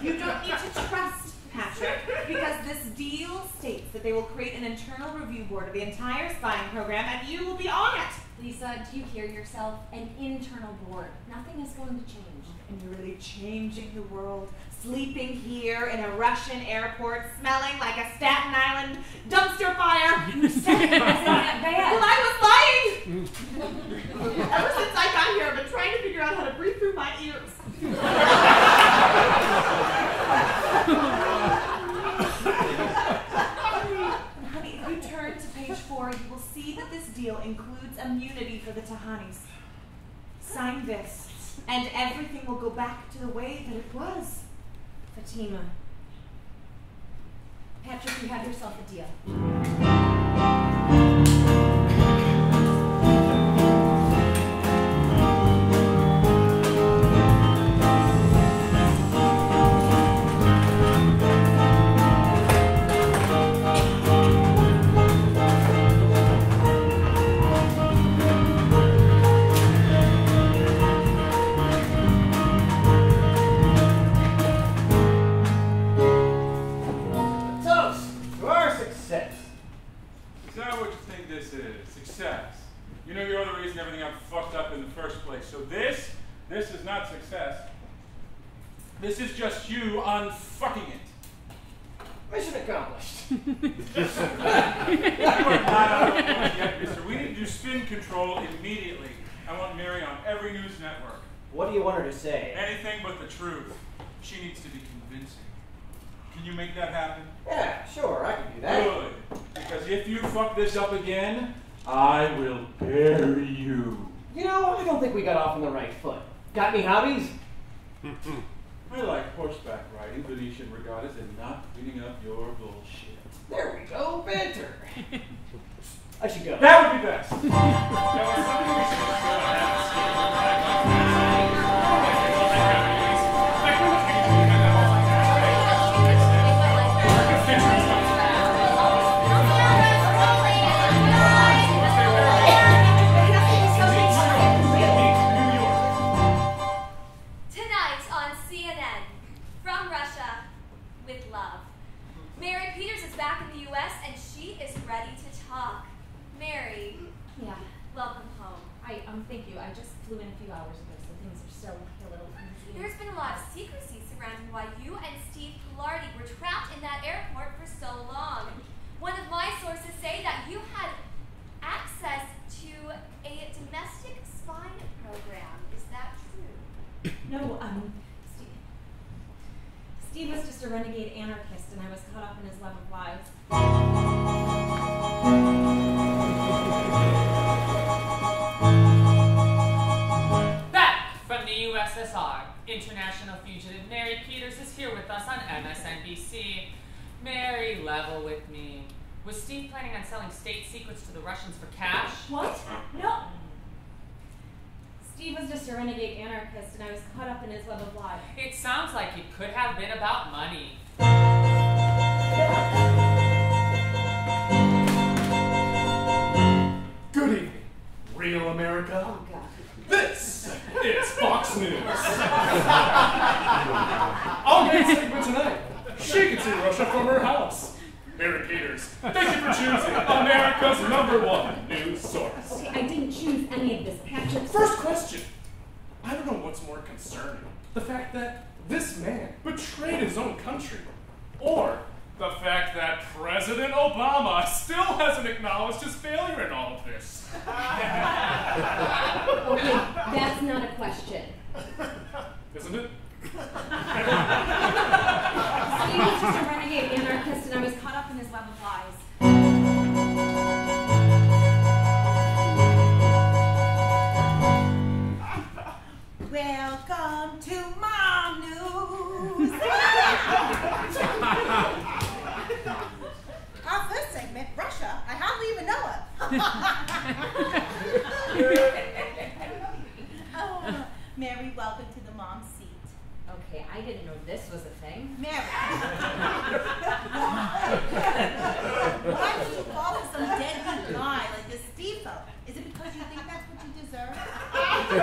you don't need to trust Patrick because this deal states that they will create an internal review board of the entire spying program and you will be on it. Lisa, do you hear yourself? An internal board. Nothing is going to change. And you're really changing the world. Sleeping here in a Russian airport, smelling like a Staten Island dumpster fire. You said it wasn't that bad. Well, I was lying. Ever since I got here, I've been trying to figure out how to breathe through my ears. Honey, if you turn to page four, you will see that this deal includes immunity for the Tahanis. Sign this, and everything will go back to the way that it was. Fatima. Patrick, you have yourself a deal. This, this is not success. This is just you unfucking it. Mission accomplished. You are not out of the woods yet, mister. We need to do spin control immediately. I want Mary on every news network. What do you want her to say? Anything but the truth. She needs to be convincing. Can you make that happen? Yeah, sure, I can do that. Good. Because if you fuck this up again, I will bury you. You know, I don't think we got off on the right foot. Got any hobbies? I like horseback riding, Venetian regattas, and not cleaning up your bullshit. There we go, banter. I should go. That would be best. Mary, level with me. Was Steve planning on selling state secrets to the Russians for cash? What? No. Steve was just a renegade anarchist, and I was caught up in his love of life. It sounds like it could have been about money. Good evening, real America. Oh, God. This is Fox News. Our big segment tonight she can see Russia from her house. Mary Peters, thank you for choosing America's number one news source. Okay, I didn't choose any of this, Patrick. First question. I don't know what's more concerning. The fact that this man betrayed his own country, or the fact that President Obama still hasn't acknowledged his failure in all of this. okay, that's not a question. Isn't it? was just a renegade anarchist, and I was caught up in his web of lies. Welcome to Mom News. Our first segment, Russia, I hardly even know it. I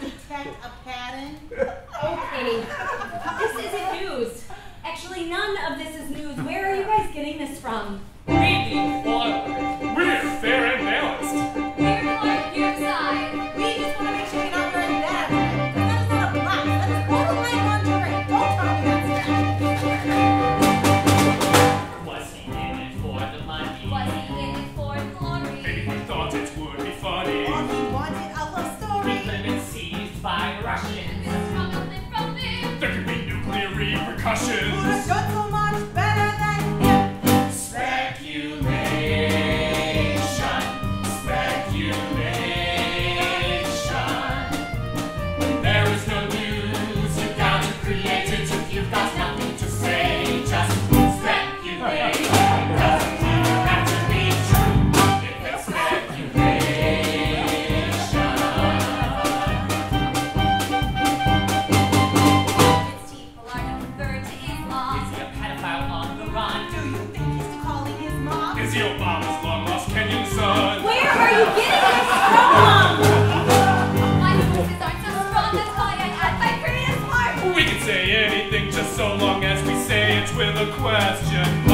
detect a pattern. Okay. This isn't news. Actually, none of this is news. Where are you guys getting this from? Reading. the question.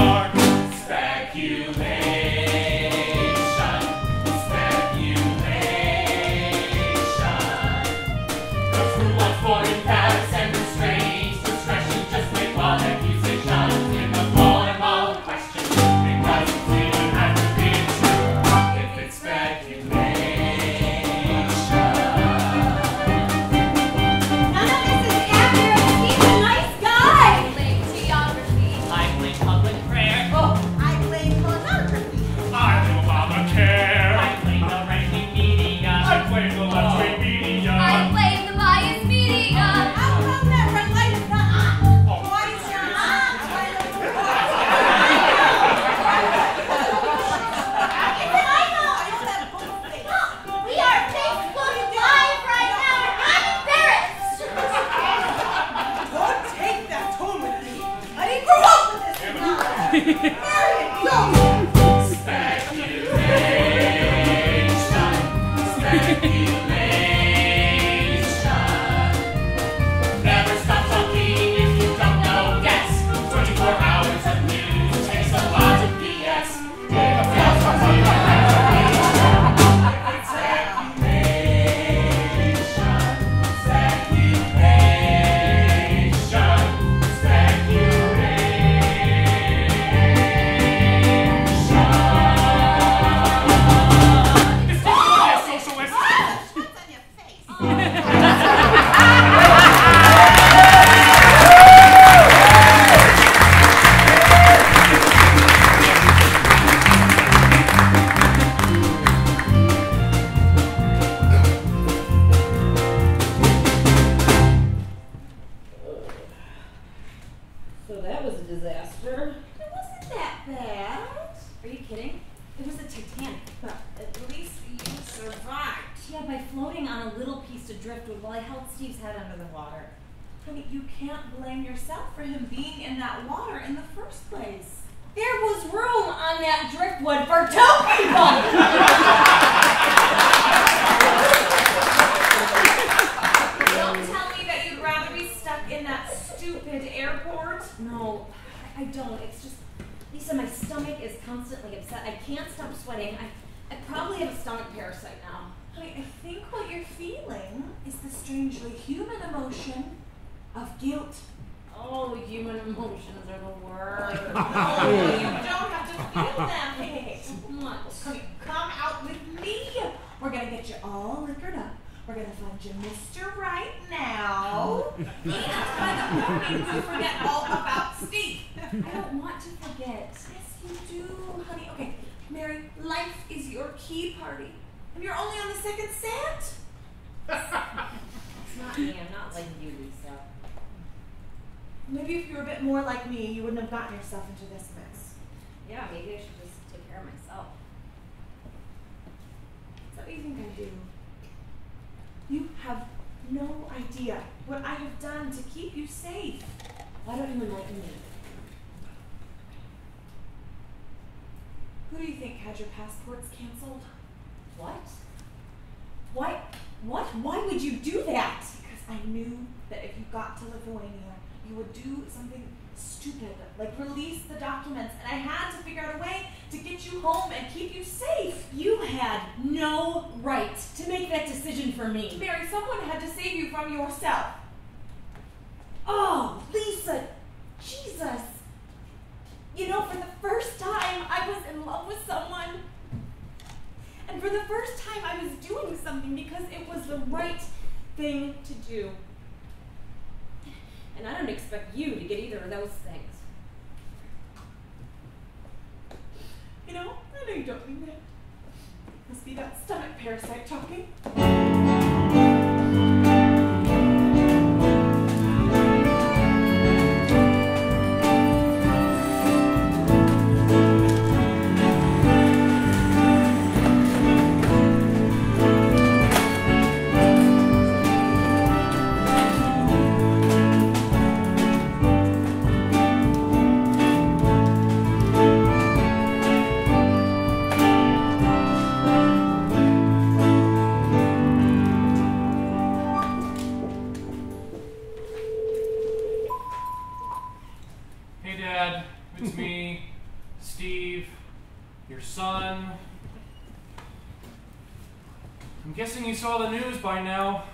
saw the news by now.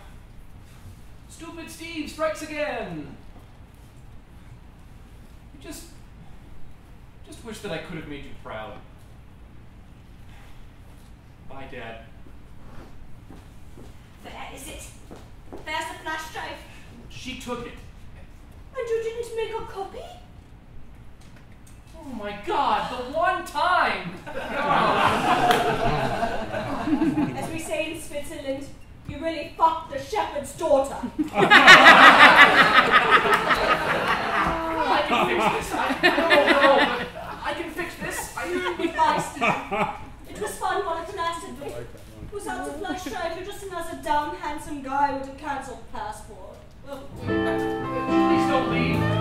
Stupid Steve strikes again. You just, just wish that I could have made you proud. Bye, Dad. Where is it? There's the flash drive? She took it. And you didn't make a copy? Oh my god, the one time! As we say in Switzerland, you really fucked the shepherd's daughter. I can fix this. I, know, I can fix this. I can. It was fun while it lasted, but was out to flush If You're just another dumb, handsome guy with a cancelled passport. Please don't leave.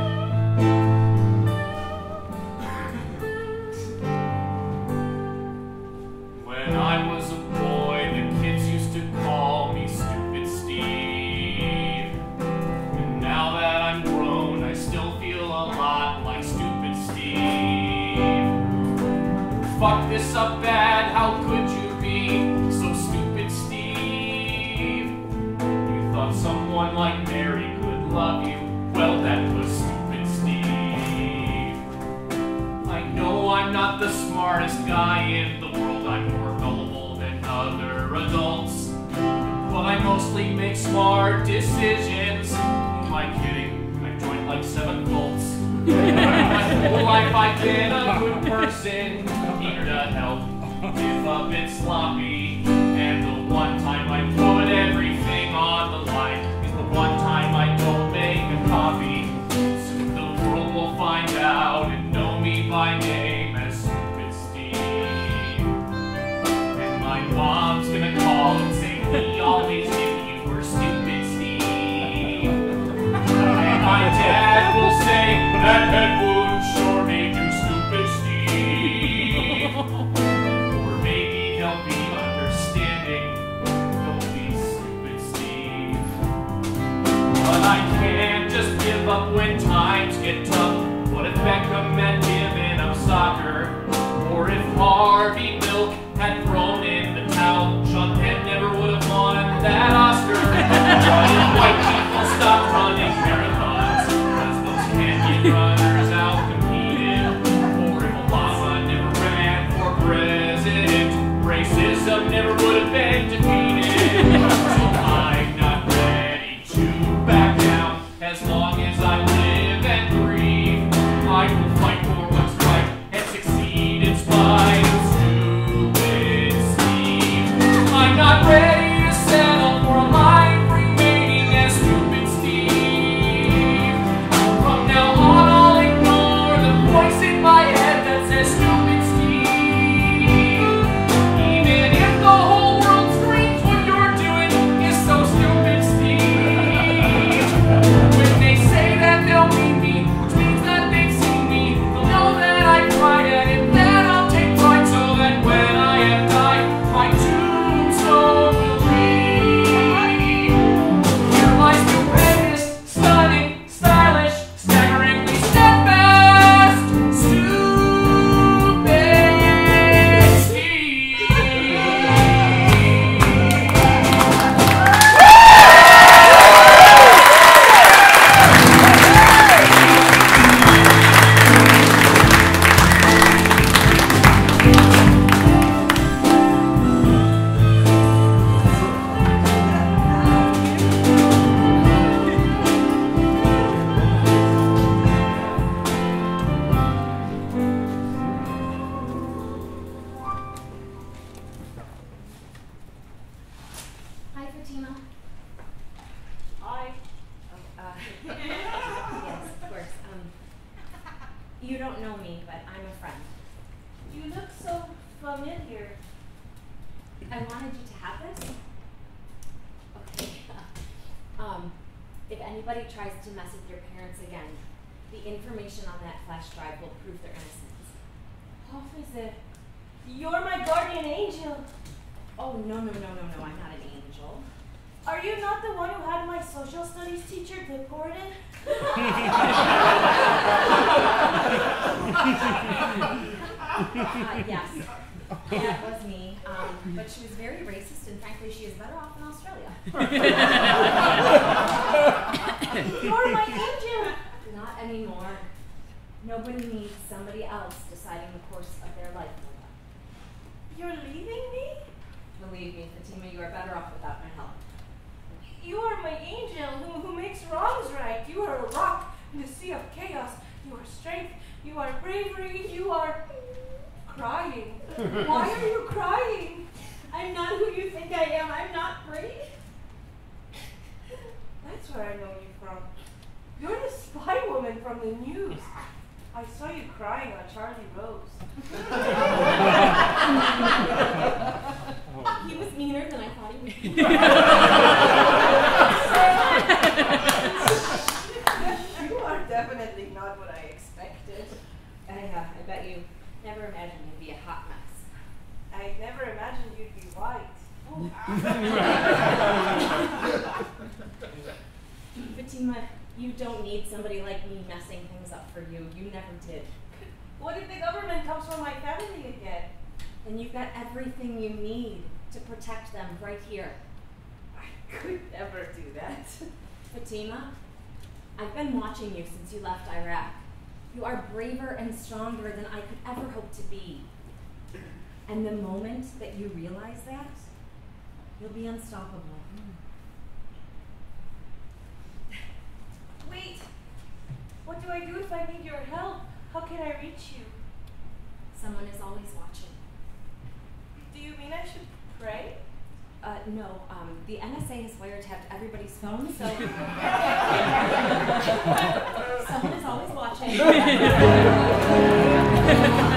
the smartest guy in the world. I'm more gullible than other adults. But I mostly make smart decisions. Am I kidding? I've joined like seven cults. My whole life I've been a good person, eager to help, if a bit sloppy. And the one time I put everything on the line is the one time I don't make a copy. Soon the world will find out and know me by name. that head. Officer, you're my guardian angel. Oh, no, no, no, no, no, I'm not an angel. Are you not the one who had my social studies teacher deported? Uh, yes, that was me. Um, but she was very racist, and frankly, she is better off in Australia. You're my angel. Not anymore. Nobody needs somebody else deciding the course of their life. You're leaving me? Believe me, Fatima, you are better off without my help. You are my angel who, who makes wrongs right. You are a rock in the sea of chaos. You are strength. You are bravery. You are crying. Why are you crying? I'm not who you think I am. I'm not brave. That's where I know you from. You're the spy woman from the news. I saw you crying on Charlie Rose. He was meaner than I thought he would be. you are definitely not what I expected. I, uh, I bet you never imagined you'd be a hot mess. I never imagined you'd be white. Fatima, you don't need somebody like me messing things up for you. You never did. What if the government comes for my family again? And you've got everything you need to protect them right here. I could never do that. Fatima, I've been watching you since you left Iraq. You are braver and stronger than I could ever hope to be. And the moment that you realize that, you'll be unstoppable. Wait. What do I do if I need your help? How can I reach you? Someone is always watching. Do you mean I should pray? Uh, no, um, the NSA has wiretapped everybody's phone, so someone is always watching.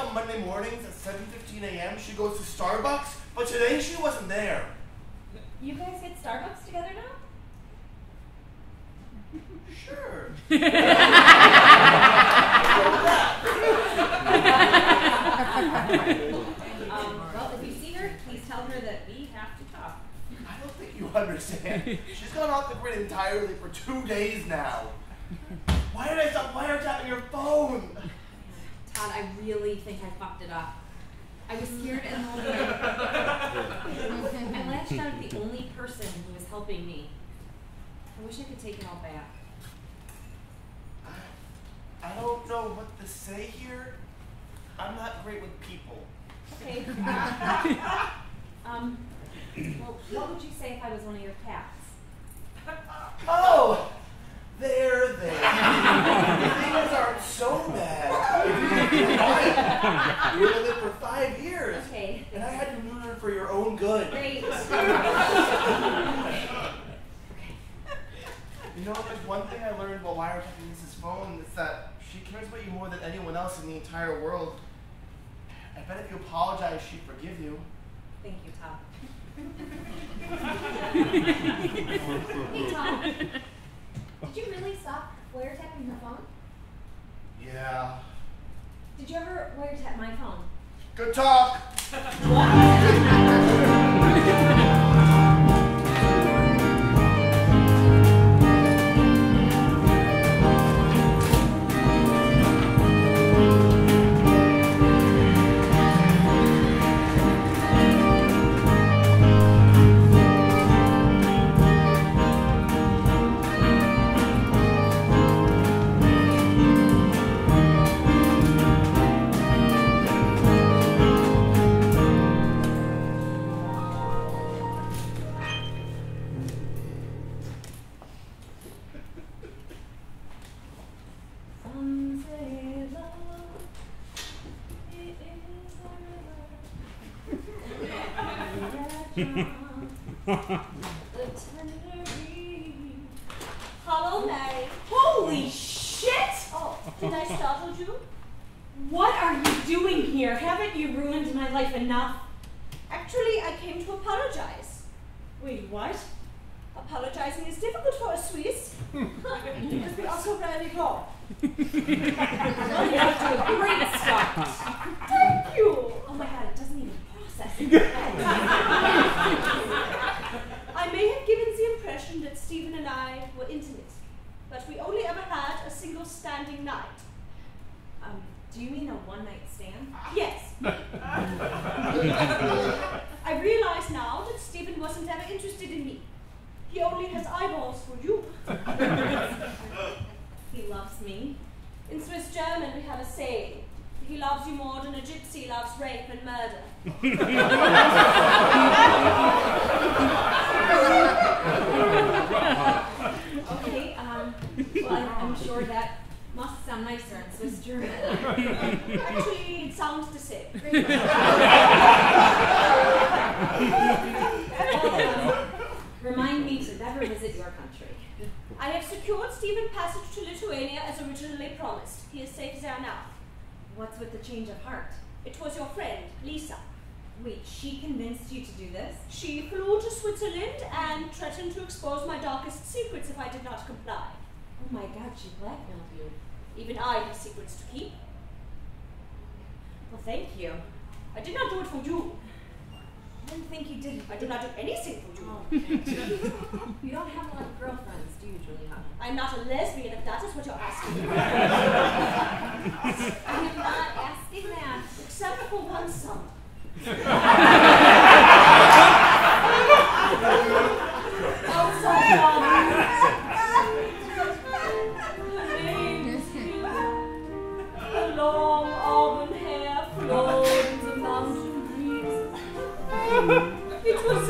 Usually on Monday mornings at 7.15 a.m. she goes to Starbucks, but today she wasn't there. You guys get Starbucks together now? Sure. um, well, if you see her, please tell her that we have to talk. I don't think you understand. She's gone off the grid entirely for two days now. Why did I stop wiretapping your phone? Todd, I really think I fucked it up. I was scared and lonely. I lashed out at the only person who was helping me. I wish I could take it all back. I don't know what to say here. I'm not great with people. Okay. um, well, what would you say if I was one of your cats? Oh, there, there. Things aren't so bad. If you think about it, for five years. Okay. And I had you neutered for your own good. Great. You know, if there's one thing I learned while wiretapping Lisa's phone, it's that she cares about you more than anyone else in the entire world. I bet if you apologize, she'd forgive you. Thank you, Tom. hey, Tom. Did you really stop wiretapping her phone? Yeah. Did you ever wiretap my phone? Good talk.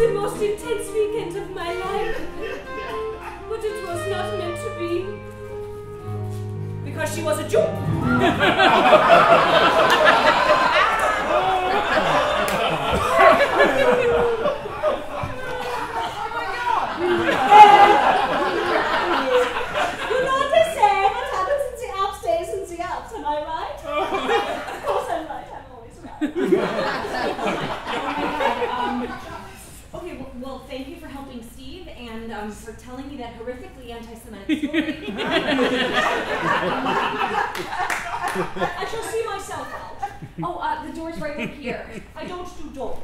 The most intense weekend of my life. But it was not meant to be. Because she was a Jew. telling me that horrifically anti-Semitic story. I shall see myself out. Oh, uh, the door's right over here. I don't do doors.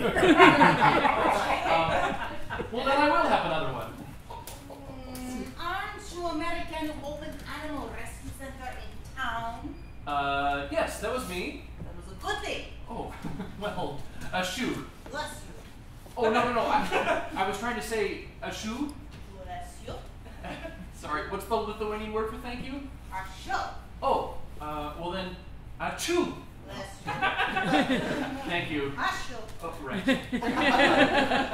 Uh, well, then I will have another one. Mm, aren't you American Open Animal Rescue Center in town? Uh, yes, that was me. That was a good thing. Oh, well, a shoe. Bless you. Oh, no, no, no. I, I was trying to say a shoe. Bless you. Sorry, what's the Lithuanian word for thank you? A shoe. Oh, uh, well then, a chew. Bless you. thank you. I upright.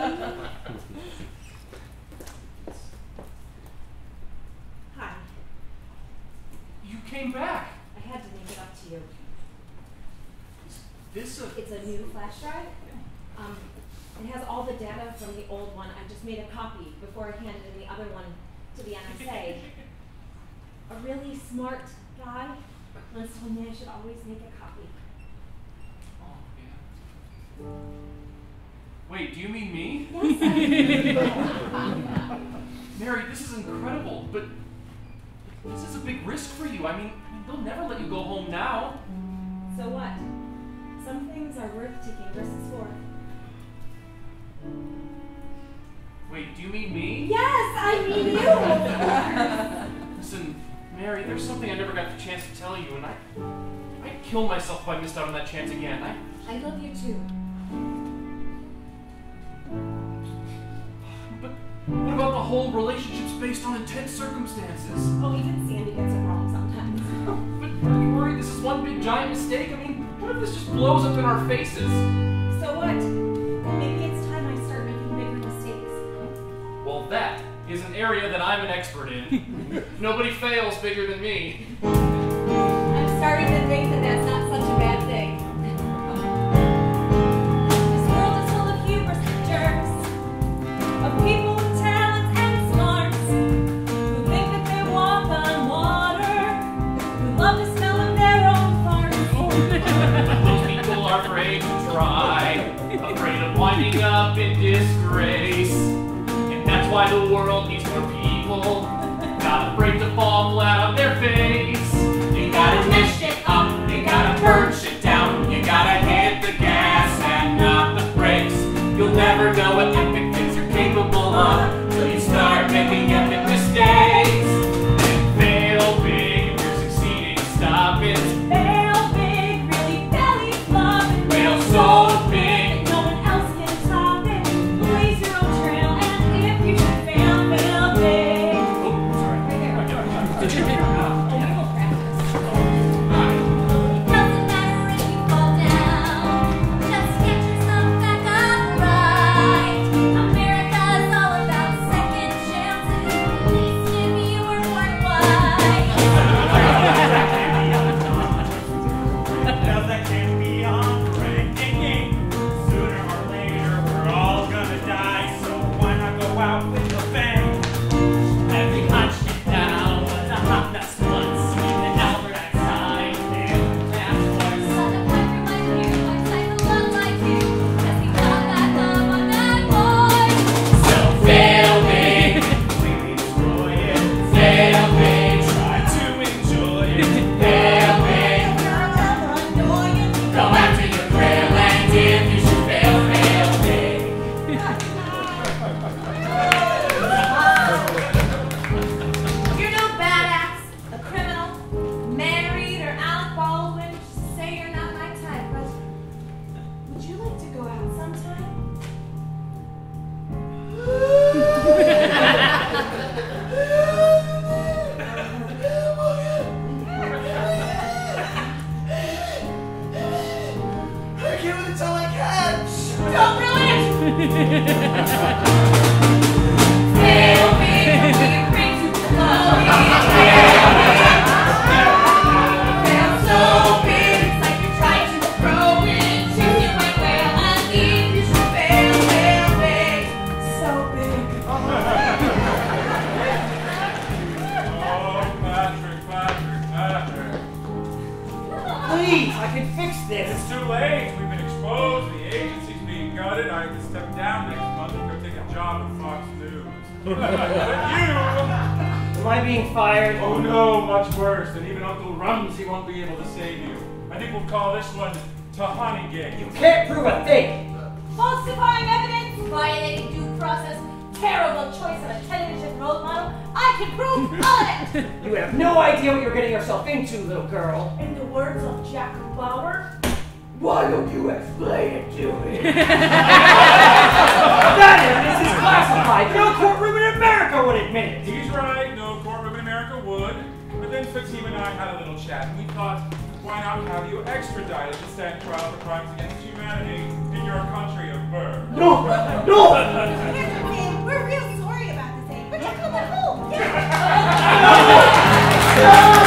bigger than me. Too late. We've been exposed. The agency's being gutted. I have to step down next month and go take a job at Fox News. but you. Am I being fired? Oh no, much worse. And even Uncle Rumsey won't be able to save you. I think we'll call this one Tahani Gig. You can't prove a thing. Falsifying evidence, violating due process, terrible choice of a television role model. I can prove all of it. you have no idea what you're getting yourself into, little girl. In the words of Jack Bauer, why don't you explain it to me? that evidence is classified. No courtroom in America would admit it. He's right, no courtroom in America would. But then Fatima and I had a little chat, and we thought, why not have you extradited to stand trial for crimes against humanity in your country of birth? No! No! We're real sorry about this? But check out that hole. My